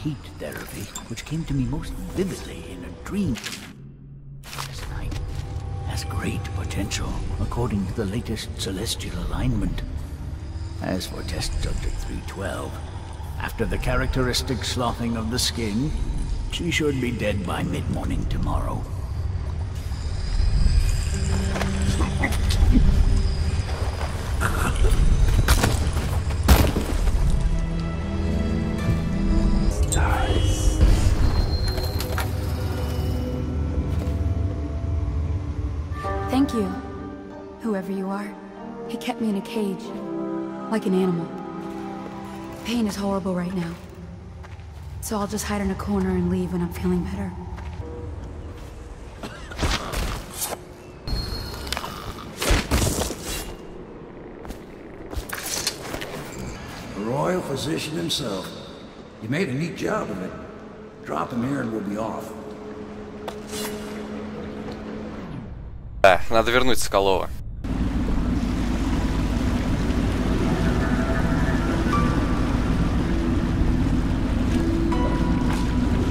Heat therapy, which came to me most vividly in a dream last night, has great potential according to the latest celestial alignment. As for test subject 312, after the characteristic sloughing of the skin, she should be dead by mid-morning tomorrow. Thank you, whoever you are. He kept me in a cage, like an animal. Pain is horrible right now. So I'll just hide in a corner and leave when I'm feeling better. The royal physician himself. You made a neat job of it. Drop him here and we'll be off. Да, надо вернуть Соколова.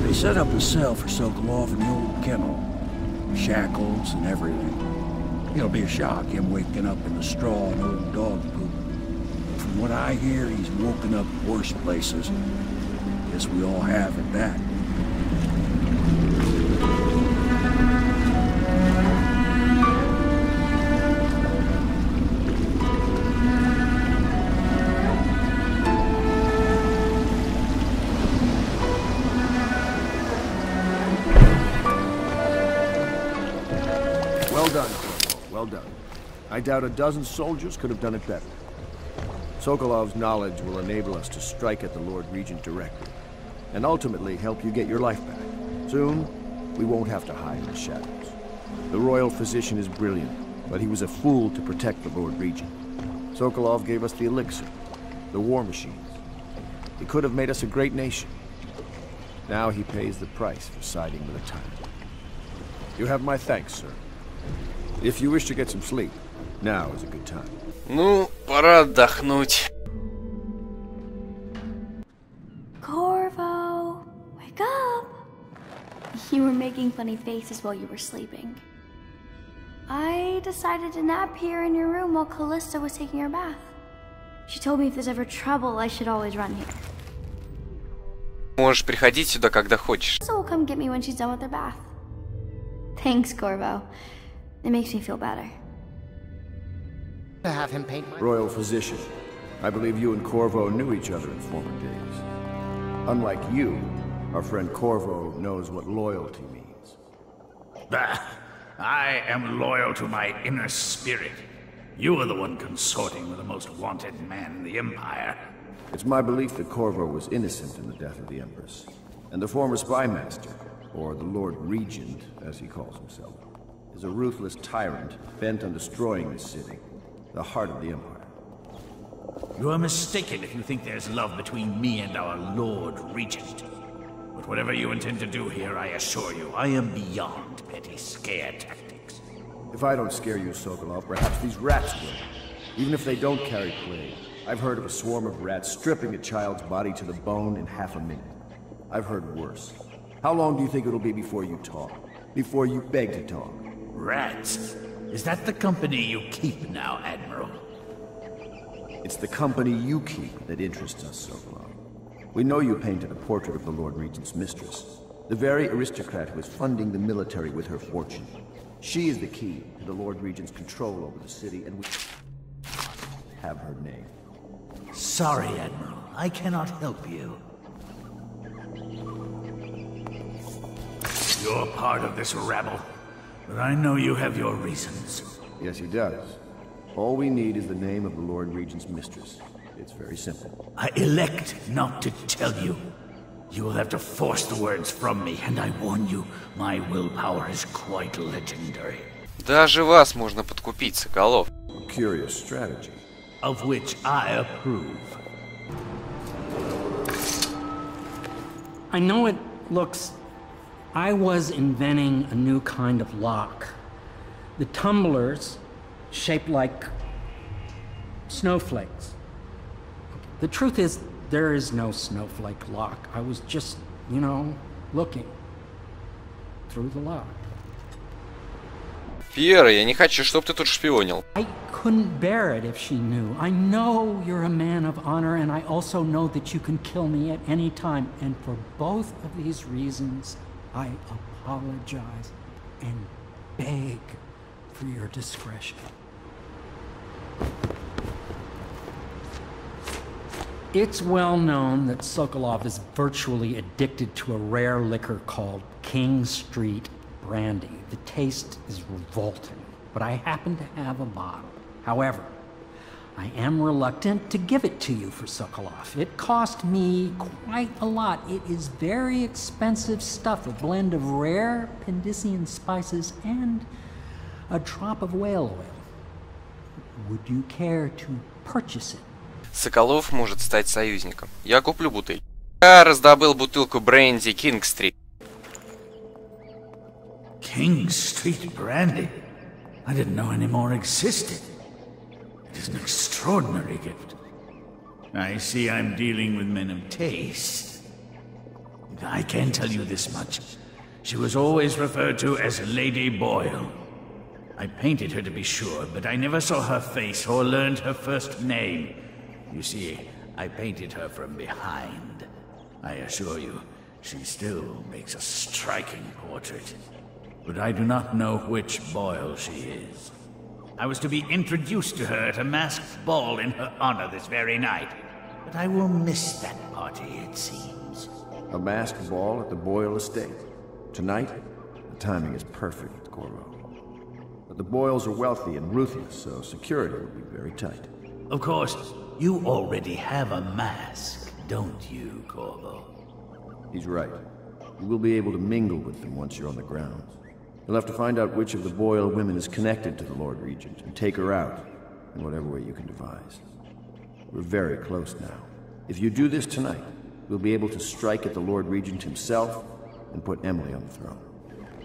They set up a cell for Sokolov in the old kennel. Shackles and everything. It'll be a shock, him waking up in the straw and old dog poop. From what I hear, he's woken up worse places. We all have at that. Well done, Corvo. Well done. I doubt a dozen soldiers could have done it better. Sokolov's knowledge will enable us to strike at the Lord Regent directly, and ultimately help you get your life back. Soon, we won't have to hide in the shadows. The royal physician is brilliant, but he was a fool to protect the Lord Regent. Sokolov gave us the elixir, the war machines. He could have made us a great nation. Now he pays the price for siding with a tyrant. You have my thanks, sir. If you wish to get some sleep, now is a good time. Ну, пора отдохнуть. You were making funny faces while you were sleeping. I decided to nap here in your room while Callista was taking her bath. She told me if there's ever trouble, I should always run here. Можешь приходить сюда, когда хочешь. So will come get me when she's done with her bath. Thanks, Corvo. It makes me feel better. To have him paint my... Royal physician, I believe you and Corvo knew each other in former days. Unlike you, our friend Corvo knows what loyalty means. Bah! I am loyal to my inner spirit. You are the one consorting with the most wanted man in the Empire. It's my belief that Corvo was innocent in the death of the Empress, and the former spy master, or the Lord Regent, as he calls himself, is a ruthless tyrant bent on destroying this city, the heart of the Empire. You are mistaken if you think there's love between me and our Lord Regent. But whatever you intend to do here, I assure you, I am beyond petty scare tactics. If I don't scare you, Sokolov, perhaps these rats will. Even if they don't carry plague. I've heard of a swarm of rats stripping a child's body to the bone in half a minute. I've heard worse. How long do you think it'll be before you talk? Before you beg to talk? Rats? Is that the company you keep now, Admiral? It's the company you keep that interests us, Sokolov. We know you painted a portrait of the Lord Regent's mistress, the very aristocrat who is funding the military with her fortune. She is the key to the Lord Regent's control over the city, and we... have her name. Sorry, Admiral. I cannot help you. You're part of this rabble, but I know you have your reasons. Yes, he does. All we need is the name of the Lord Regent's mistress. It's very simple. I elect not to tell you. You will have to force the words from me, and I warn you, my willpower is quite legendary. Даже вас можно подкупить, Соколов. Curious strategy. Of which I approve. I know it looks... I was inventing a new kind of lock. The tumblers, shaped like snowflakes. The truth is, there is no snowflake lock. I was just, you know, looking through the lock. Пьера, я не хочу, чтобы ты тут шпионил. I couldn't bear it if she knew. I know you're a man of honor, and I also know that you can kill me at any time. And for both of these reasons, I apologize and beg for your discretion. It's well known that Sokolov is virtually addicted to a rare liquor called King Street Brandy. The taste is revolting, but I happen to have a bottle. However, I am reluctant to give it to you for Sokolov. It cost me quite a lot. It is very expensive stuff, a blend of rare Pandyssian spices and a drop of whale oil. Would you care to purchase it? Соколов может стать союзником. Я куплю бутыль. Я раздобыл бутылку бренди Кинг-стрит. King Street Brandy? I didn't know any more existed. It is an extraordinary gift. I see I'm dealing with men of taste. I can tell you this much. She was always referred to as Lady Boyle. I painted her to be sure, but I never saw her face or learned her first name. You see, I painted her from behind. I assure you, she still makes a striking portrait. But I do not know which Boyle she is. I was to be introduced to her at a masked ball in her honor this very night. But I will miss that party, it seems. A masked ball at the Boyle estate. Tonight? The timing is perfect, Corvo. But the Boyles are wealthy and ruthless, so security will be very tight. Of course, you already have a mask, don't you, Corvo? He's right. You will be able to mingle with them once you're on the grounds. You'll have to find out which of the Boyle women is connected to the Lord Regent and take her out in whatever way you can devise. We're very close now. If you do this tonight, we'll be able to strike at the Lord Regent himself and put Emily on the throne.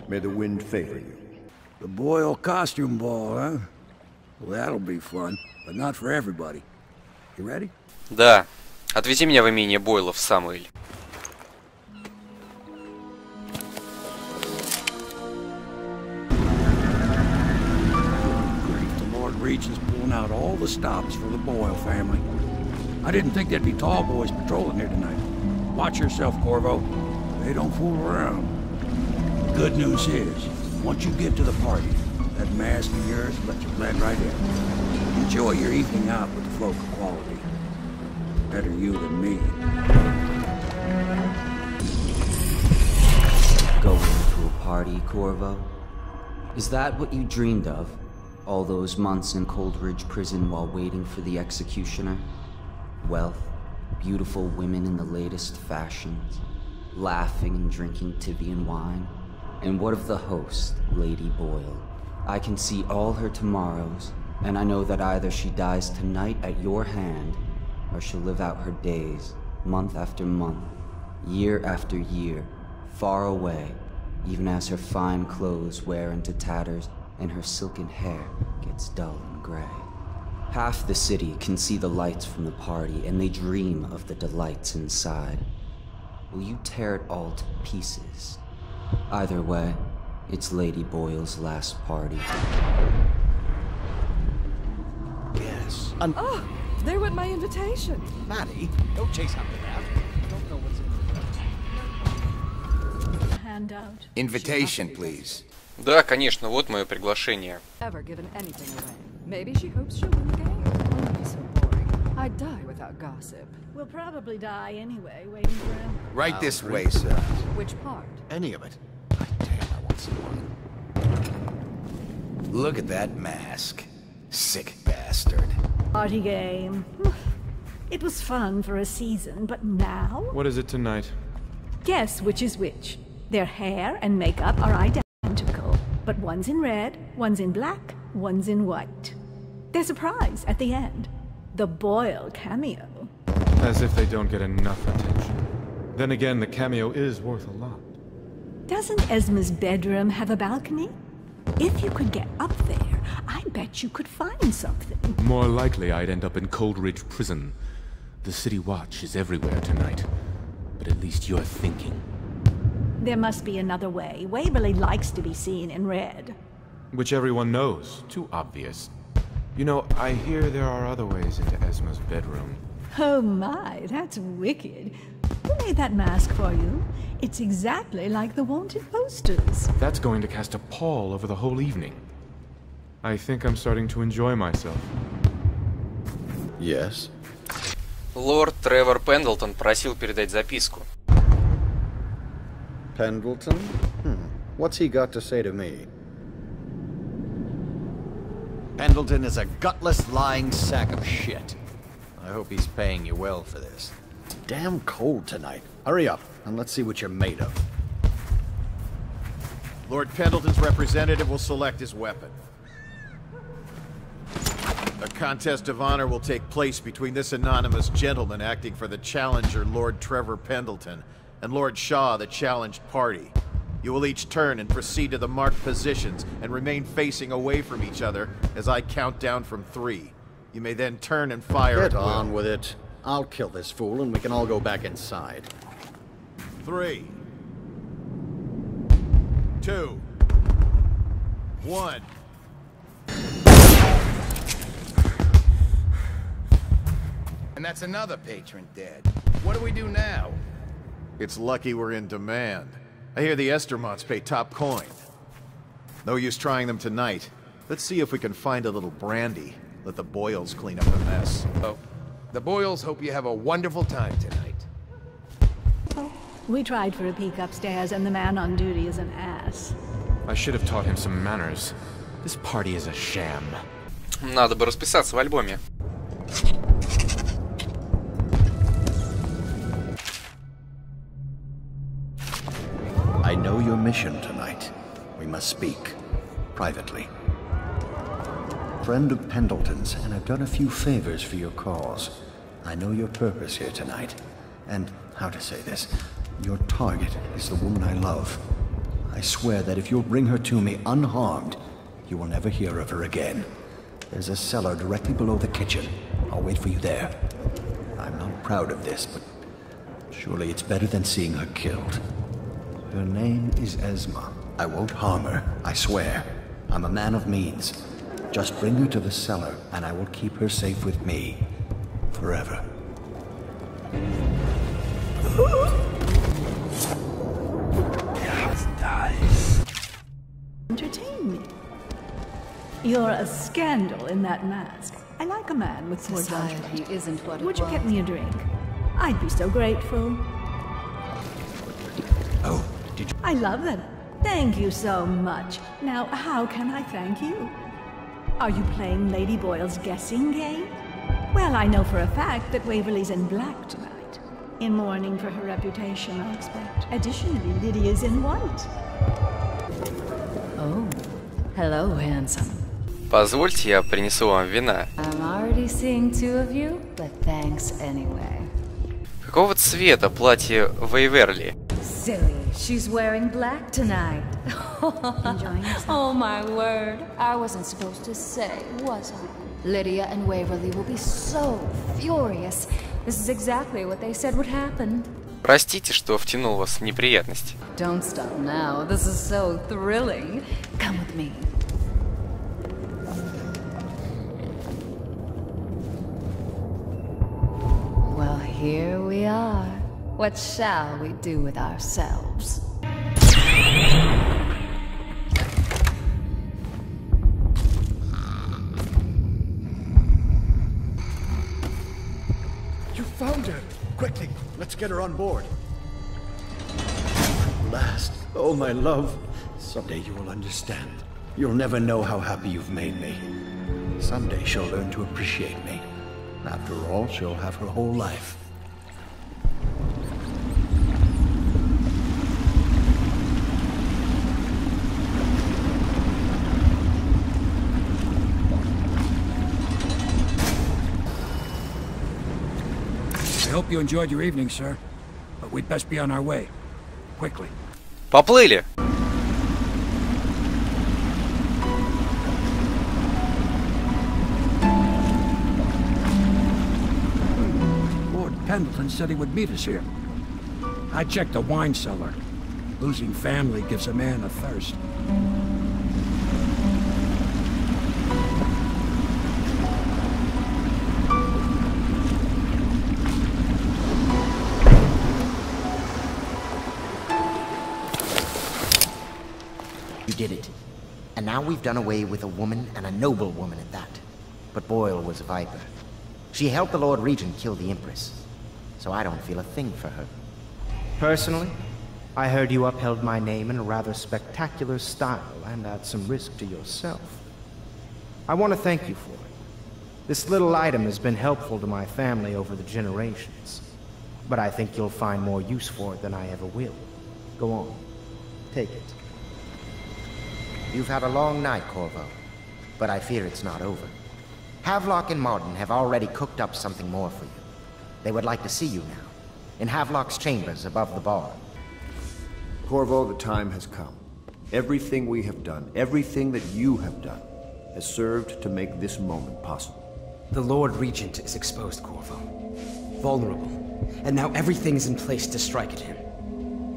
May the wind favor you. The Boyle costume ball, huh? Well, that'll be fun, but not for everybody. You ready? Да. Отвези меня в имение Бойлов, Самуэль. Reaches pulling out all the stops for the Boyle family. I didn't think there'd be Tallboys patrolling here tonight. Watch yourself, Corvo. They don't fool around. The good news is, once you get to the party, that mask of yours lets you blend right in. Enjoy your evening out with the quality. Better you than me. Going to a party, Corvo? Is that what you dreamed of? All those months in Coldridge Prison while waiting for the executioner? Wealth, beautiful women in the latest fashions, laughing and drinking Tyvian wine? And what of the host, Lady Boyle? I can see all her tomorrows, and I know that either she dies tonight at your hand, or she'll live out her days, month after month, year after year, far away, even as her fine clothes wear into tatters and her silken hair gets dull and gray. Half the city can see the lights from the party, and they dream of the delights inside. Will you tear it all to pieces? Either way, it's Lady Boyle's last party. Yes. Oh, there went my invitation. Maddie, don't chase after that. I don't know what's in Handout. Invitation, please. Да, конечно, вот мое приглашение. Ever given anything away. Maybe she hopes she'll win the game. so boring. I'd die without gossip. We'll probably die anyway, waiting for him. Right this way, sir. Which part? Any of it. Look at that mask. Sick bastard. Party game. It was fun for a season, but now? What is it tonight? Guess which is which. Their hair and makeup are identical, but one's in red, one's in black, one's in white. There's a prize at the end. The Boyle cameo. As if they don't get enough attention. Then again, the cameo is worth a lot. Doesn't Esma's bedroom have a balcony? If you could get up there, I bet you could find something. More likely I'd end up in Coldridge Prison. The City Watch is everywhere tonight. But at least you're thinking. There must be another way. Waverly likes to be seen in red. Which everyone knows. Too obvious. You know, I hear there are other ways into Esma's bedroom. Oh my, that's wicked. Who made that mask for you? It's exactly like the wanted posters. That's going to cast a pall over the whole evening. I think I'm starting to enjoy myself. Yes? Лорд Тревор Пендлтон просил передать записку. Pendleton? Hmm. What's he got to say to me? Pendleton is a gutless, lying sack of shit. I hope he's paying you well for this. It's damn cold tonight. Hurry up, and let's see what you're made of. Lord Pendleton's representative will select his weapon. A contest of honor will take place between this anonymous gentleman acting for the challenger, Lord Trevor Pendleton, and Lord Shaw, the challenged party. You will each turn and proceed to the marked positions and remain facing away from each other as I count down from three. You may then turn and fire Get on with it. I'll kill this fool and we can all go back inside. Three. Two. One. And that's another patron dead. What do we do now? It's lucky we're in demand. I hear the Estermonts pay top coin. No use trying them tonight. Let's see if we can find a little brandy. Let the Boyles clean up the mess. Oh. The Boyles hope you have a wonderful time tonight. We tried for a peek upstairs, and the man on duty is an ass. I should have taught him some manners. This party is a sham. Надо бы расписаться в альбоме. I know your mission tonight. We must speak. Privately. Friend of Pendleton's, and I've done a few favors for your cause. I know your purpose here tonight. And, how to say this, your target is the woman I love. I swear that if you'll bring her to me unharmed, you will never hear of her again. There's a cellar directly below the kitchen. I'll wait for you there. I'm not proud of this, but surely it's better than seeing her killed. Her name is Esma. I won't harm her, I swear. I'm a man of means. Just bring her to the cellar, and I will keep her safe with me. Forever. Entertain me. You're a scandal in that mask. I like a man with more Society judgment. isn't what it Would you get me a drink? I'd be so grateful. Oh, did you? I love that. Thank you so much. Now, how can I thank you? Are you playing Lady Boyle's guessing game? Well, I know for a fact that Waverly's in black tonight. In mourning for her reputation, I expect. Additionally, Lydia's in white. Oh, hello, handsome. Позвольте, я принесу вам вина. I'm already seeing two of you, but thanks anyway. Какого цвета платье Вейверли? Silly. she's wearing black tonight. Enjoying yourself? Oh my word. I wasn't supposed to say, was I? Lydia and Waverly will be so furious. This is exactly what they said would happen. Простите, что втянул вас в неприятности. Don't stop now. This is so thrilling. Come with me. Well, here we are. What shall we do with ourselves? You found her! Quickly, let's get her on board. Last, oh my love. Someday you will understand. You'll never know how happy you've made me. Someday she'll learn to appreciate me. After all, she'll have her whole life. hope you enjoyed your evening, sir. But we'd best be on our way. Quickly. Поплыли. Lord Pendleton said he would meet us here. I checked the wine cellar. Losing family gives a man a thirst. Now we've done away with a woman, and a noble woman at that. But Boyle was a viper. She helped the Lord Regent kill the Empress. So I don't feel a thing for her. Personally, I heard you upheld my name in a rather spectacular style and at some risk to yourself. I want to thank you for it. This little item has been helpful to my family over the generations. But I think you'll find more use for it than I ever will. Go on. Take it. You've had a long night, Corvo, but I fear it's not over. Havelock and Martin have already cooked up something more for you. They would like to see you now, in Havelock's chambers above the bar. Corvo, the time has come. Everything we have done, everything that you have done, has served to make this moment possible. The Lord Regent is exposed, Corvo. Vulnerable. And now everything is in place to strike at him.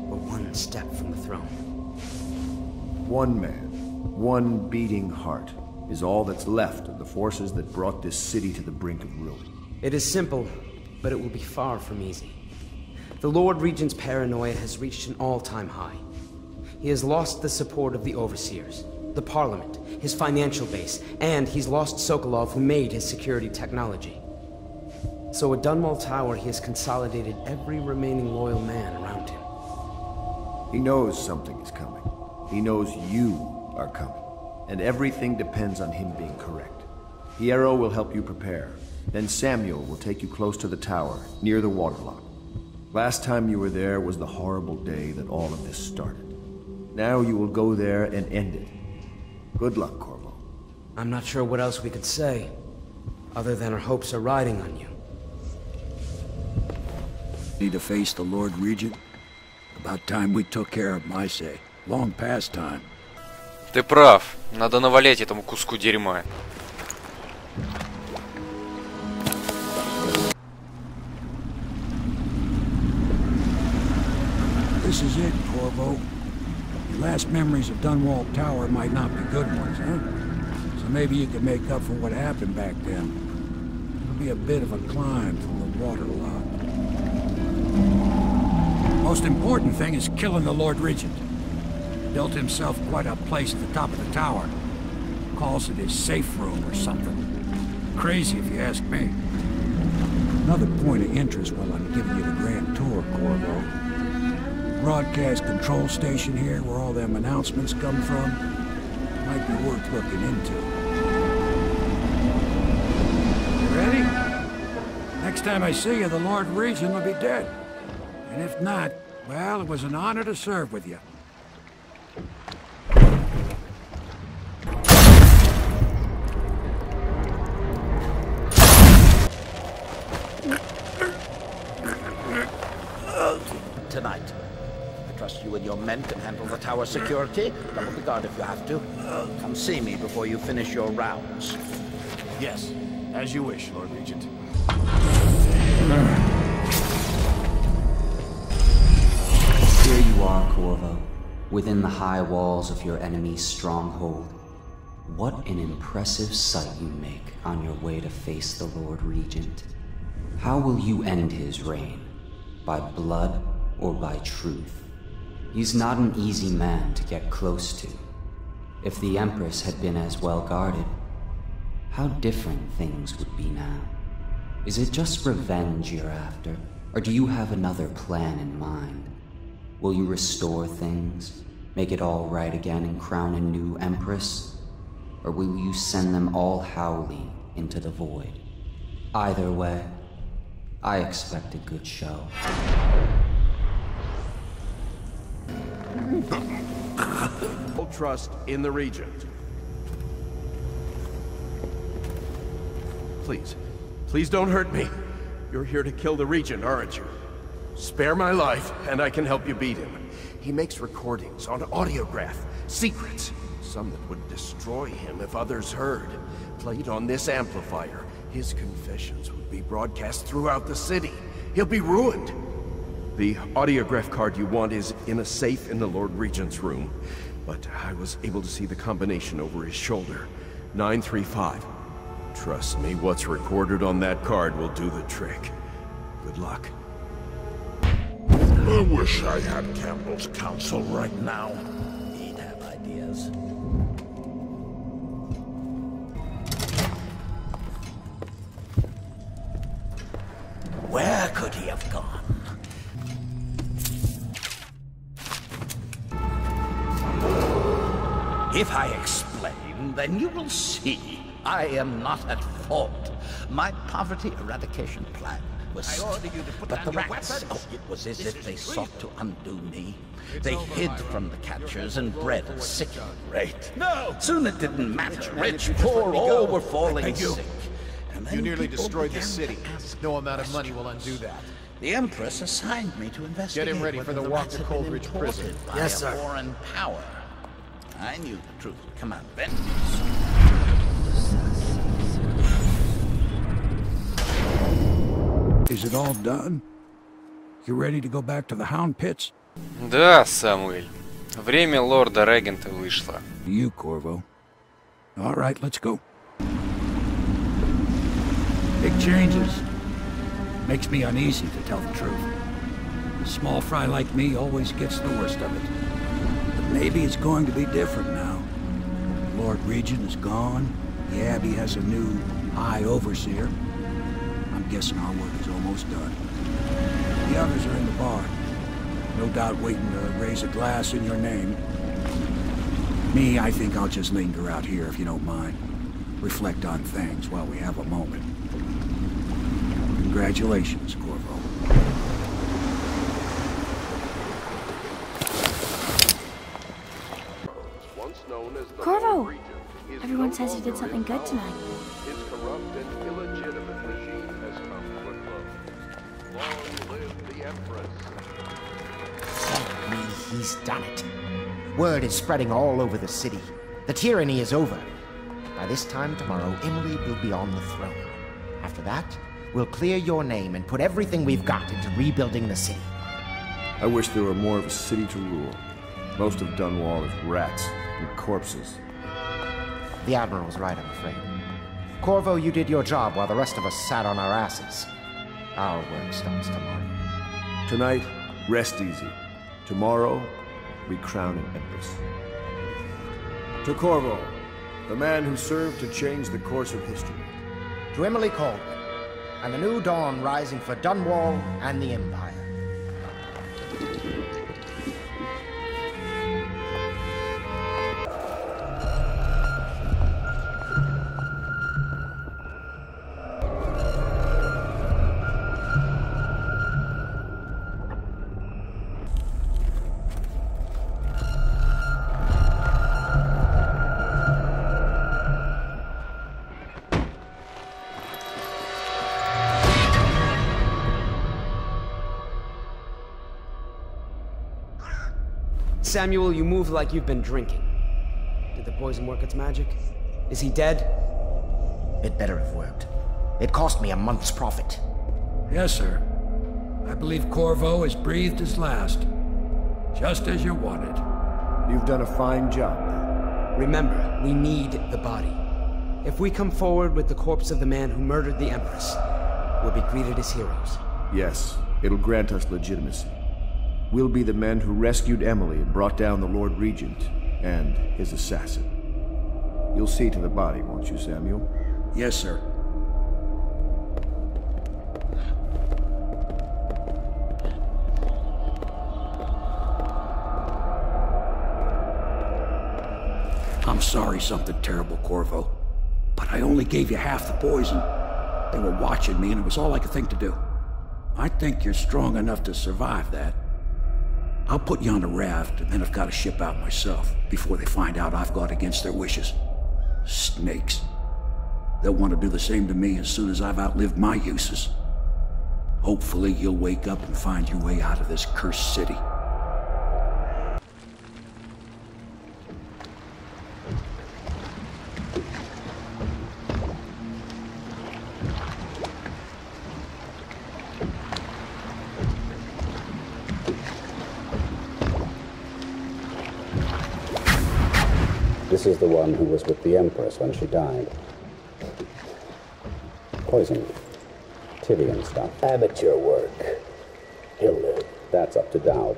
We're one step from the throne. One man, one beating heart, is all that's left of the forces that brought this city to the brink of ruin. It is simple, but it will be far from easy. The Lord Regent's paranoia has reached an all-time high. He has lost the support of the Overseers, the Parliament, his financial base, and he's lost Sokolov who made his security technology. So at Dunwall Tower, he has consolidated every remaining loyal man around him. He knows something is coming. He knows you are coming. And everything depends on him being correct. Piero will help you prepare. Then Samuel will take you close to the tower, near the waterlock. Last time you were there was the horrible day that all of this started. Now you will go there and end it. Good luck, Corvo. I'm not sure what else we could say, other than our hopes are riding on you. Need to face the Lord Regent? About time we took care of my say. Long past time. Ты прав. Надо навалять этому куску дерьма. This is it, Corvo. Your last memories of Dunwall Tower might not be good ones, huh? So maybe you could make up for what happened back then. It'll be a bit of a climb from the waterlock. Most important thing is killing the Lord Regent. Built himself quite a place at the top of the tower. Calls it his safe room or something. Crazy if you ask me. Another point of interest while I'm giving you the grand tour, Corvo. Broadcast control station here where all them announcements come from. Might be worth looking into. You ready? Next time I see you, the Lord Regent will be dead. And if not, well, it was an honor to serve with you. Tower security. Double the guard if you have to. Come see me before you finish your rounds. Yes, as you wish, Lord Regent. Here you are, Corvo, within the high walls of your enemy's stronghold. What an impressive sight you make on your way to face the Lord Regent. How will you end his reign? By blood or by truth? He's not an easy man to get close to. If the Empress had been as well guarded, how different things would be now. Is it just revenge you're after? Or do you have another plan in mind? Will you restore things, make it all right again, and crown a new Empress? Or will you send them all howling into the void? Either way, I expect a good show. Trust in the Regent. Please, please don't hurt me. You're here to kill the Regent, aren't you? Spare my life, and I can help you beat him. He makes recordings on audiograph, secrets, some that would destroy him if others heard. Played on this amplifier, his confessions would be broadcast throughout the city. He'll be ruined. The audiograph card you want is in a safe in the Lord Regent's room, but I was able to see the combination over his shoulder. 935. Trust me, what's recorded on that card will do the trick. Good luck. I wish I had Campbell's counsel right now. He'd have ideas. Where If I explain, then you will see I am not at fault. My poverty eradication plan was... I order you to put but down the your rats, weapons. oh, it was as This if they treason. sought to undo me. It's they over, hid from the catchers and bred a sickening rate. No! Soon it didn't matter. Rich, if you just poor, all were falling beg you. sick. And then You nearly destroyed the city. No amount of money will undo that. The Empress assigned me to investigate Get him ready for whether the walk rats to had been Coldridge imported Prison. by Yes, a sir. foreign power. I knew the truth would come out eventually. Is it all done? You ready to go back to the Hound Pits? Да, Самуэль. Время лорда-регента вышло. You, Corvo. All right, let's go. Big changes. Makes me uneasy, to tell the truth. A small fry like me always gets the worst of it. Maybe it's going to be different now. Lord Regent is gone. The Abbey has a new High Overseer. I'm guessing our work is almost done. The others are in the bar. No doubt waiting to raise a glass in your name. Me, I think I'll just linger out here if you don't mind. Reflect on things while we have a moment. Congratulations, Corvo. Once known as the Corvo! Lord Regent, is Everyone says you did something good tonight. His corrupt and illegitimate regime has come to a close. Long live the Empress. Thank me, he's done it. Word is spreading all over the city. The tyranny is over. By this time tomorrow, Emily will be on the throne. After that, we'll clear your name and put everything we've got into rebuilding the city. I wish there were more of a city to rule. Most of Dunwall is rats and corpses. The Admiral Admiral's right, I'm afraid. Corvo, you did your job while the rest of us sat on our asses. Our work starts tomorrow. Tonight, rest easy. Tomorrow, we crown an empress. To Corvo, the man who served to change the course of history. To Emily Kaldwin, and the new dawn rising for Dunwall and the Empire. Samuel, you move like you've been drinking. Did the poison work its magic? Is he dead? It better have worked. It cost me a month's profit. Yes, sir. I believe Corvo has breathed his last. Just as you wanted. You've done a fine job. Remember, we need the body. If we come forward with the corpse of the man who murdered the Empress, we'll be greeted as heroes. Yes, it'll grant us legitimacy. We'll be the men who rescued Emily and brought down the Lord Regent and his assassin. You'll see to the body, won't you, Samuel? Yes, sir. I'm sorry something terrible, Corvo, but I only gave you half the poison. They were watching me, and it was all I could think to do. I think you're strong enough to survive that. I'll put you on a raft, and then I've got to ship out myself before they find out I've gone against their wishes. Snakes. They'll want to do the same to me as soon as I've outlived my uses. Hopefully, you'll wake up and find your way out of this cursed city. Is the one who was with the Empress when she died. Poison. Tyvian stuff. Amateur work. He'll live. That's up to Daud.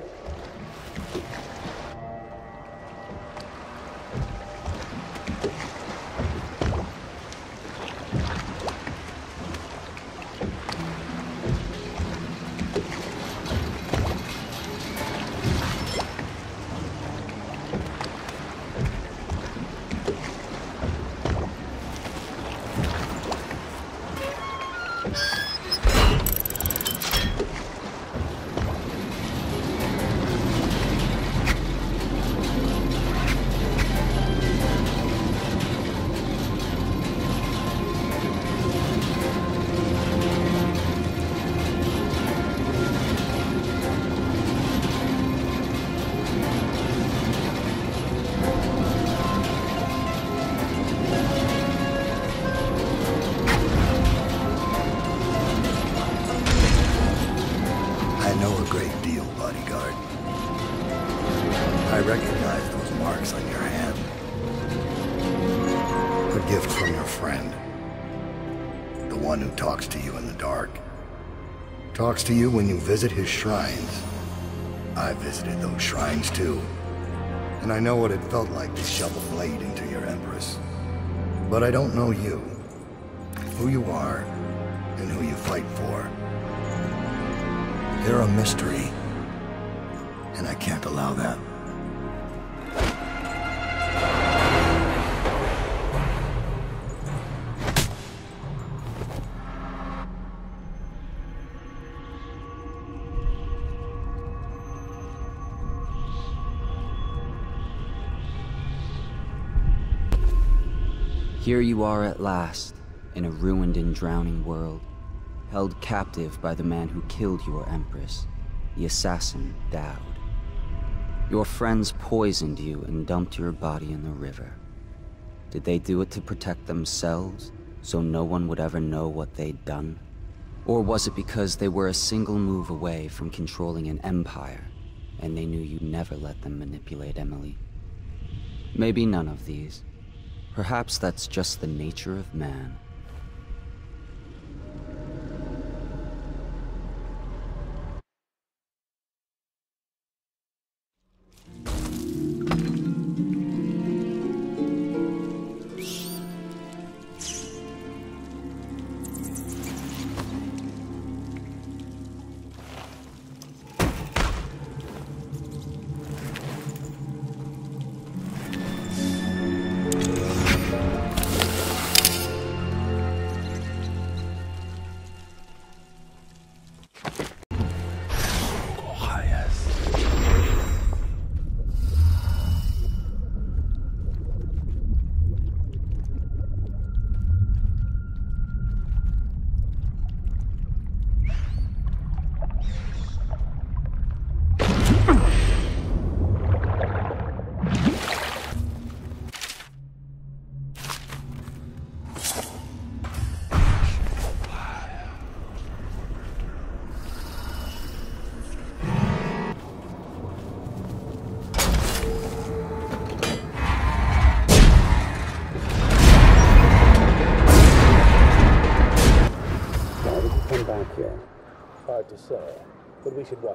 Talks to you when you visit his shrines. I visited those shrines too. And I know what it felt like to shove a blade into your Empress. But I don't know you. Who you are, and who you fight for. You're a mystery. And I can't allow that. Here you are at last, in a ruined and drowning world, held captive by the man who killed your Empress, the assassin Daud. Your friends poisoned you and dumped your body in the river. Did they do it to protect themselves, so no one would ever know what they'd done? Or was it because they were a single move away from controlling an empire, and they knew you'd never let them manipulate Emily? Maybe none of these. Perhaps that's just the nature of man.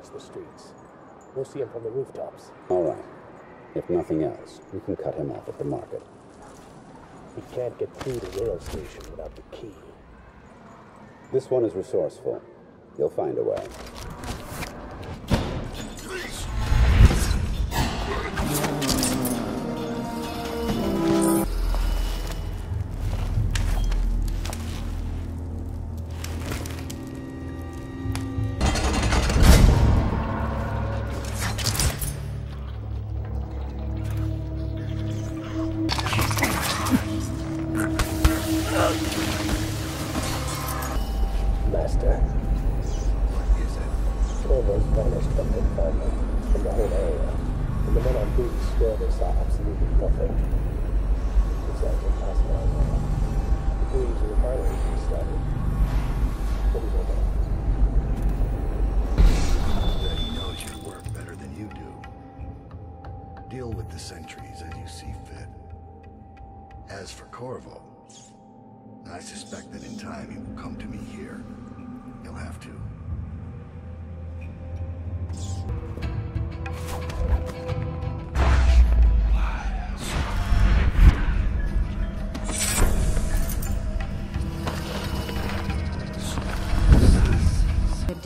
The streets. We'll see him from the rooftops. All right. If nothing else, we can cut him off at the market. We can't get through the rail station without the key. This one is resourceful. You'll find a way.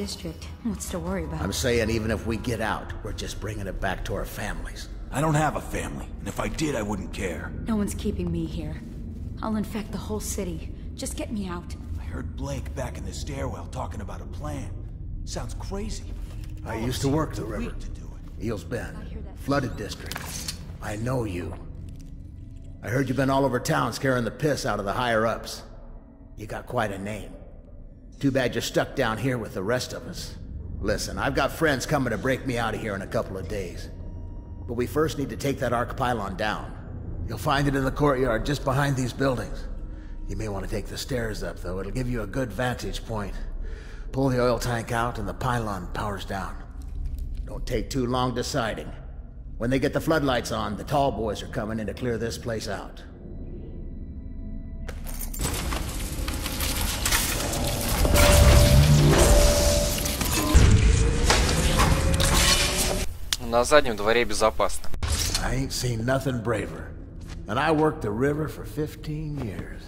District. What's to worry about? I'm saying even if we get out, we're just bringing it back to our families. I don't have a family, and if I did, I wouldn't care. No one's keeping me here. I'll infect the whole city. Just get me out. I heard Blake back in the stairwell talking about a plan. Sounds crazy. I used to work the river. Eels Bend, flooded district. I know you. I heard you've been all over town scaring the piss out of the higher-ups. You got quite a name. Too bad you're stuck down here with the rest of us. Listen, I've got friends coming to break me out of here in a couple of days. But we first need to take that arc pylon down. You'll find it in the courtyard just behind these buildings. You may want to take the stairs up, though. It'll give you a good vantage point. Pull the oil tank out and the pylon powers down. Don't take too long deciding. When they get the floodlights on, the Tallboys are coming in to clear this place out. На заднем дворе безопасно. I ain't seen nothing braver. And I worked the river for 15 years.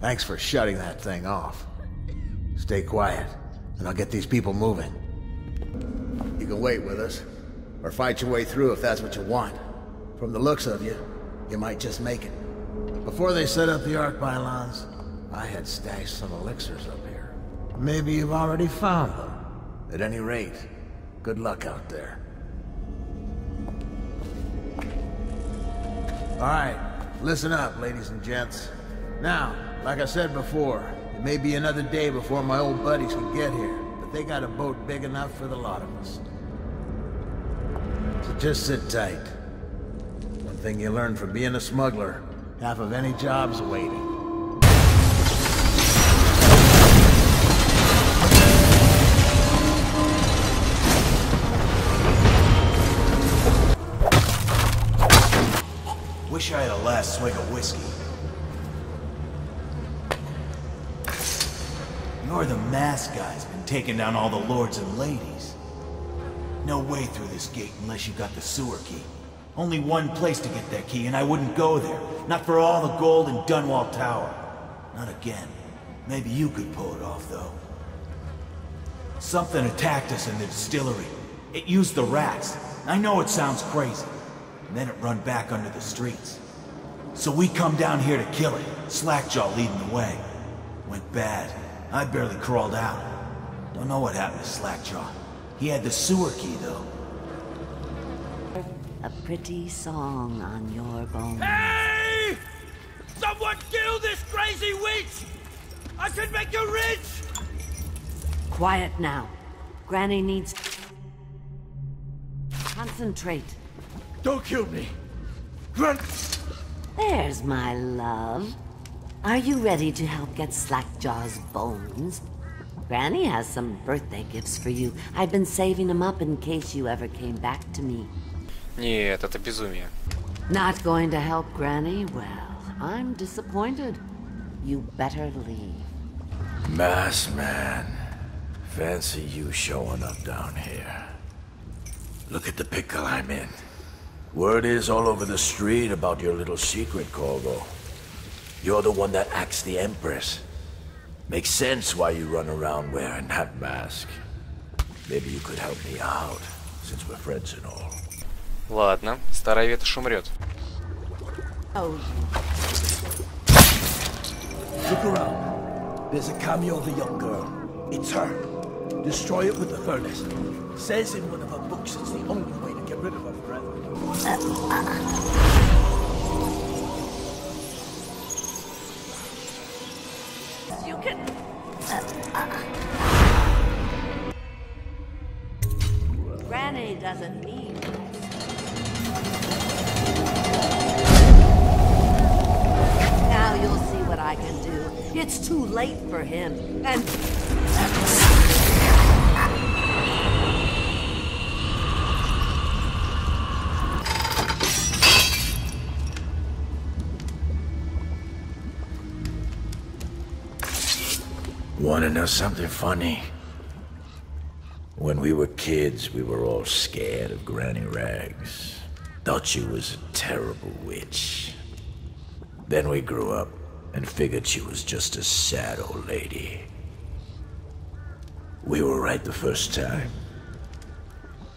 Thanks for shutting that thing off. Stay quiet, and I'll get these people moving. You can wait with us, or fight your way through if that's what you want. From the looks of you, you might just make it. Before they set up the arc pylons, I had stashed some elixirs up here. Maybe you've already found them. At any rate, good luck out there. All right, listen up, ladies and gents. Now, like I said before, it may be another day before my old buddies can get here, but they got a boat big enough for the lot of us. So just sit tight. One thing you learn from being a smuggler, half of any job's waiting. Wish I had a last swig of whiskey. You're the mask guy's been taking down all the lords and ladies. No way through this gate unless you got the sewer key. Only one place to get that key, and I wouldn't go there. Not for all the gold in Dunwall Tower. Not again. Maybe you could pull it off, though. Something attacked us in the distillery. It used the rats. I know it sounds crazy. And then it run back under the streets. So we come down here to kill it. Slackjaw leading the way. Went bad. I barely crawled out. Don't know what happened to Slackjaw. He had the sewer key, though. A pretty song on your bones. Hey! Someone kill this crazy witch! I can make you rich! Quiet now. Granny needs... Concentrate. Don't kill me! Gran... There's my love. Are you ready to help get Slackjaw's bones? Granny has some birthday gifts for you. I've been saving them up in case you ever came back to me. Нет, это безумие. Not going to help Granny? Well, I'm disappointed. You better leave. Mass man. Fancy you showing up down here. Look at the pickle I'm in. Word is all over the street about your little secret, Corvo. You're the one that acts the Empress. Makes sense why you run around wearing that mask. Maybe you could help me out, since we're friends and all. Ладно, старая ветошь умрет. Oh, Look around. There's a cameo of a young girl. It's her. Destroy it with the furnace. Says in one of her books it's the only way now you'll see what I can do. It's too late for him. And... Wanna know something funny? When we were kids, we were all scared of Granny Rags. Thought she was a terrible witch. Then we grew up and figured she was just a sad old lady. We were right the first time.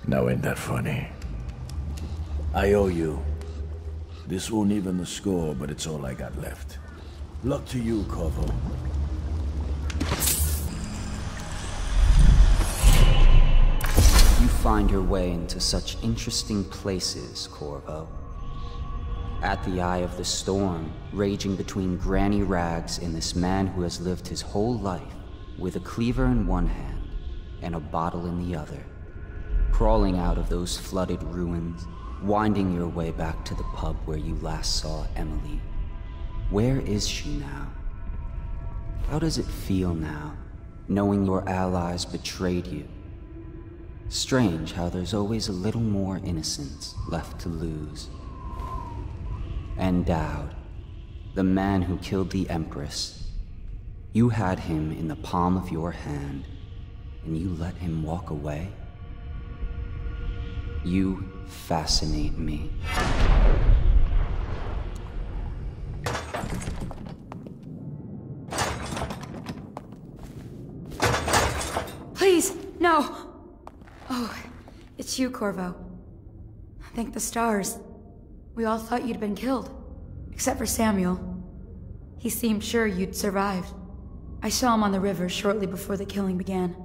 Now ain't that funny? I owe you. This won't even the score, but it's all I got left. Luck to you, Corvo. Find your way into such interesting places, Corvo. At the eye of the storm, raging between Granny Rags and this man who has lived his whole life with a cleaver in one hand and a bottle in the other. Crawling out of those flooded ruins, winding your way back to the pub where you last saw Emily. Where is she now? How does it feel now, knowing your allies betrayed you? Strange how there's always a little more innocence left to lose. And Daud, the man who killed the Empress. You had him in the palm of your hand, and you let him walk away? You fascinate me. Please, no! It's you, Corvo. Thank the stars. We all thought you'd been killed. Except for Samuel. He seemed sure you'd survived. I saw him on the river shortly before the killing began.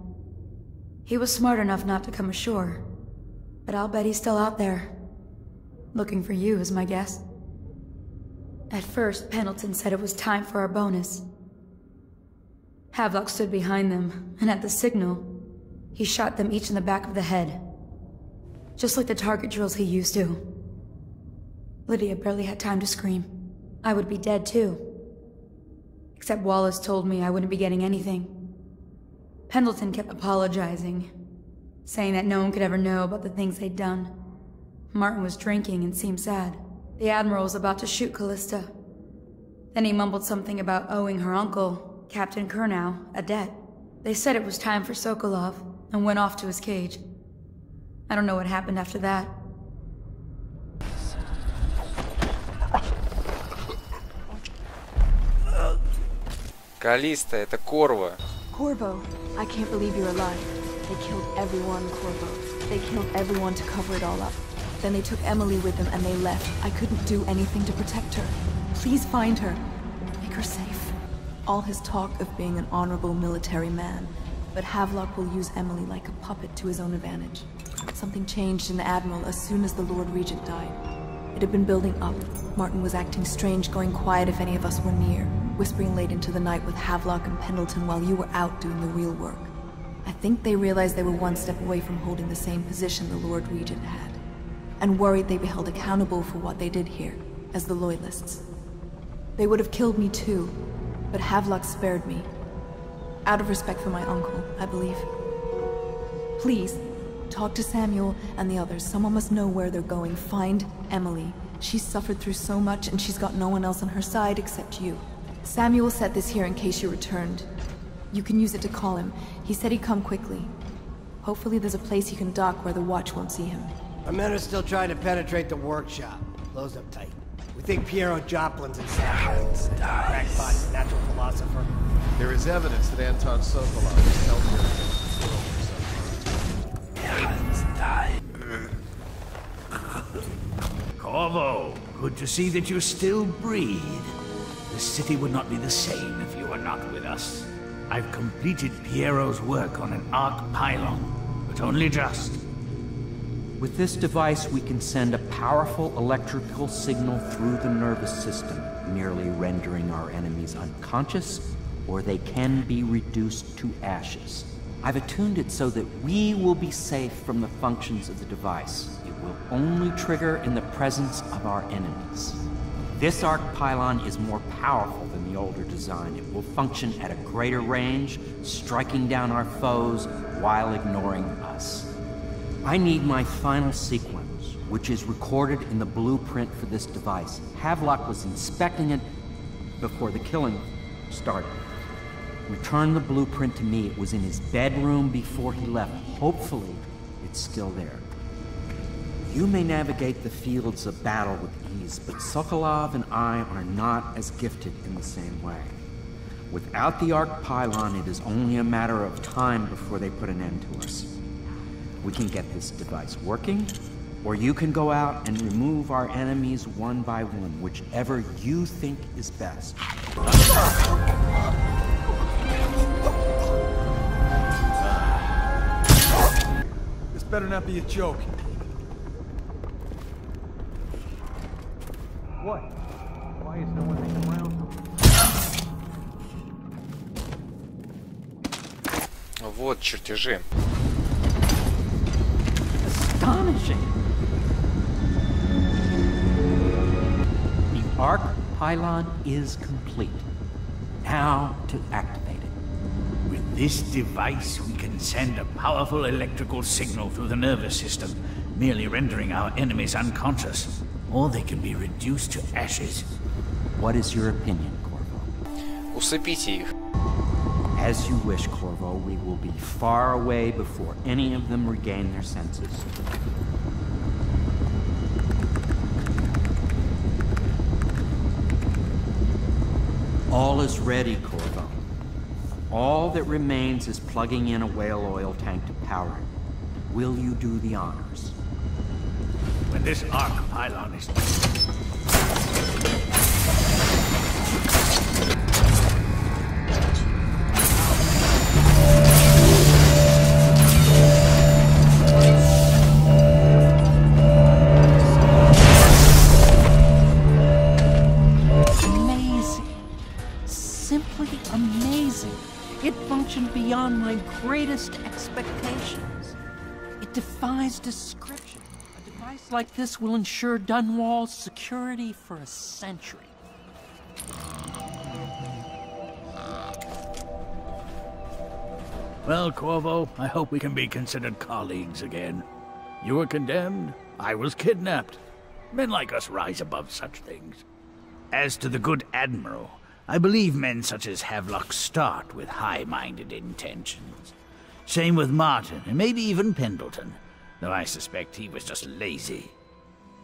He was smart enough not to come ashore. But I'll bet he's still out there. Looking for you, is my guess. At first, Pendleton said it was time for our bonus. Havelock stood behind them, and at the signal, he shot them each in the back of the head. Just like the target drills he used to. Lydia barely had time to scream. I would be dead too. Except Wallace told me I wouldn't be getting anything. Pendleton kept apologizing, saying that no one could ever know about the things they'd done. Martin was drinking and seemed sad. The Admiral was about to shoot Callista. Then he mumbled something about owing her uncle, Captain Curnow, a debt. They said it was time for Sokolov, and went off to his cage. I don't know what happened after that. Калиста, это Корва. Corvo, I can't believe you're alive. They killed everyone, Corvo. They killed everyone to cover it all up. Then they took Emily with them and they left. I couldn't do anything to protect her. Please find her. Make her safe. All his talk of being an honorable military man, but Havelock will use Emily like a puppet to his own advantage. Something changed in the Admiral as soon as the Lord Regent died. It had been building up. Martin was acting strange, going quiet if any of us were near, whispering late into the night with Havelock and Pendleton while you were out doing the real work. I think they realized they were one step away from holding the same position the Lord Regent had, and worried they'd be held accountable for what they did here, as the Loyalists. They would have killed me too, but Havelock spared me. Out of respect for my uncle, I believe. Please, talk to Samuel and the others. Someone must know where they're going. Find Emily. She's suffered through so much and she's got no one else on her side except you. Samuel set this here in case you returned. You can use it to call him. He said he'd come quickly. Hopefully there's a place he can dock where the watch won't see him. Our men are still trying to penetrate the workshop. Close up tight. We think Piero Joplin's in inside. Crackpot, natural philosopher. There is evidence that Anton Sokolov is held here. Corvo, good to see that you still breathe. The city would not be the same if you were not with us. I've completed Piero's work on an arc pylon, but only just. With this device, we can send a powerful electrical signal through the nervous system, merely rendering our enemies unconscious, or they can be reduced to ashes. I've attuned it so that we will be safe from the functions of the device. It will only trigger in the presence of our enemies. This arc pylon is more powerful than the older design. It will function at a greater range, striking down our foes while ignoring us. I need my final sequence, which is recorded in the blueprint for this device. Havelock was inspecting it before the killing started. Return the blueprint to me. It was in his bedroom before he left. Hopefully, it's still there. You may navigate the fields of battle with ease, but Sokolov and I are not as gifted in the same way. Without the arc pylon, it is only a matter of time before they put an end to us. We can get this device working, or you can go out and remove our enemies one by one, whichever you think is best. better not be a joke. What? Why is no one hanging around? Вот чертежи. Astonishing! The arc pylon is complete. Now to activate it. With this device, we can send a powerful electrical signal through the nervous system, merely rendering our enemies unconscious. Or they can be reduced to ashes. What is your opinion? Усыпите их. As you wish, Corvo, we will be far away before any of them regain their senses. All is ready, Corvo. All that remains is plugging in a whale oil tank to power it. Will you do the honors? When this arc pylon is my greatest expectations. It defies description. A device like this will ensure Dunwall's security for a century. Well, Corvo, I hope we can be considered colleagues again. You were condemned, I was kidnapped. Men like us rise above such things. As to the good Admiral, I believe men such as Havelock start with high-minded intentions. Same with Martin, and maybe even Pendleton, though I suspect he was just lazy.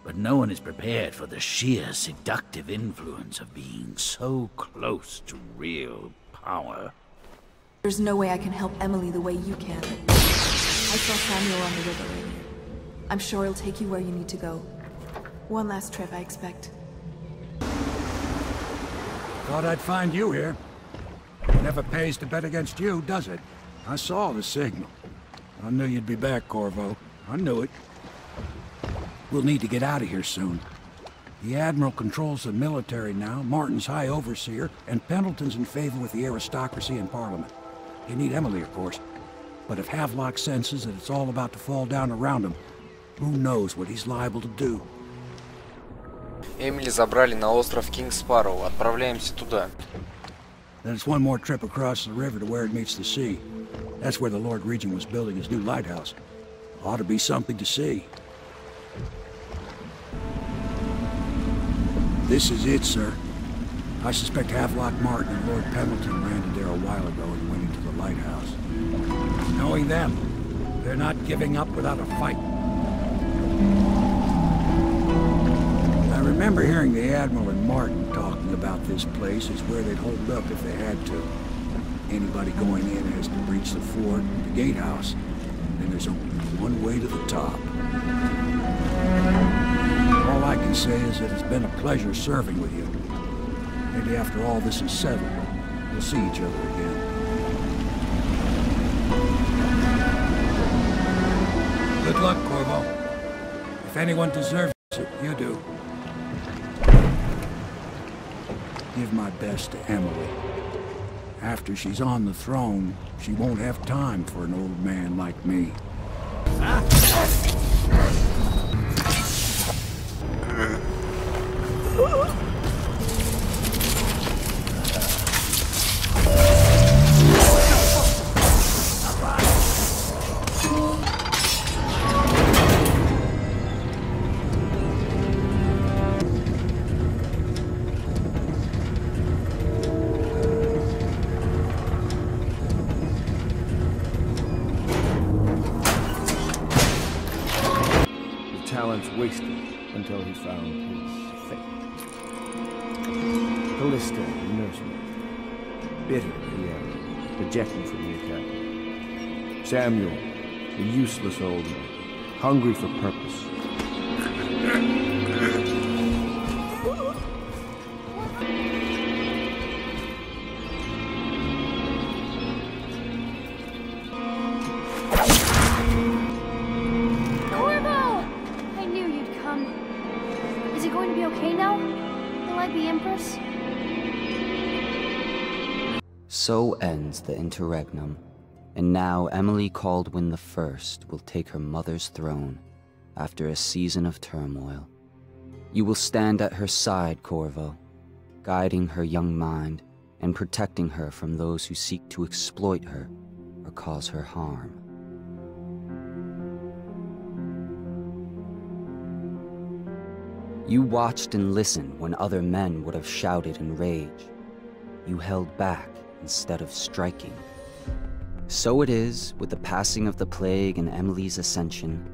But no one is prepared for the sheer seductive influence of being so close to real power. There's no way I can help Emily the way you can. I saw Samuel on the river. I'm sure he'll take you where you need to go. One last trip, I expect. Thought I'd find you here. Never pays to bet against you, does it? I saw the signal. I knew you'd be back, Corvo. I knew it. We'll need to get out of here soon. The Admiral controls the military now, Martin's High Overseer, and Pendleton's in favor with the aristocracy and Parliament. You need Emily, of course. But if Havelock senses that it's all about to fall down around him, who knows what he's liable to do? Эмили забрали на остров Кинг Спарроу. Отправляемся туда. Then it's one more trip across the river to where it meets the sea. That's where the Lord Regent was building his new lighthouse. Ought to be something to see. This is it, sir. I suspect Havelock Martin and Lord Pendleton landed there a while ago and went into the lighthouse. Knowing them, they're not giving up without a fight. Remember hearing the Admiral and Martin talking about this place as where they'd hold up if they had to. Anybody going in has to breach the fort, and the gatehouse. Then there's only one way to the top. All I can say is that it's been a pleasure serving with you. Maybe after all this is settled, we'll see each other again. Good luck, Corvo. If anyone deserves it, you do. Give my best to Emily. After she's on the throne, she won't have time for an old man like me. Ah! Bitter, the uh, elder, rejected from the academy. Samuel, the useless old man, hungry for purpose. So ends the interregnum, and now Emily Kaldwin I will take her mother's throne after a season of turmoil. You will stand at her side, Corvo, guiding her young mind and protecting her from those who seek to exploit her or cause her harm. You watched and listened when other men would have shouted in rage. You held back instead of striking. So it is with the passing of the plague and Emily's ascension,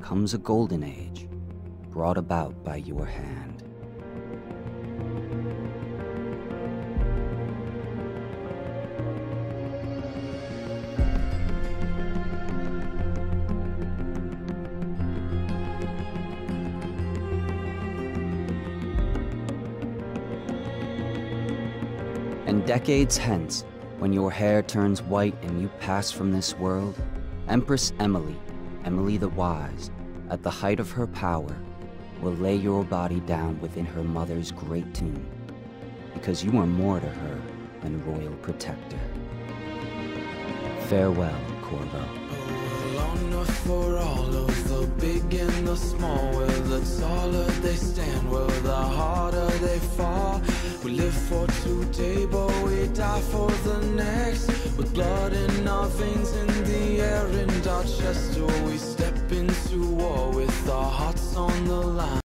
comes a golden age brought about by your hand. Decades hence, when your hair turns white and you pass from this world, Empress Emily, Emily the Wise, at the height of her power, will lay your body down within her mother's great tomb, because you are more to her than royal protector. Farewell, Corvo. We live for today, but we die for the next. With blood in our veins, in the air, in our chest. Or we step into war with our hearts on the line.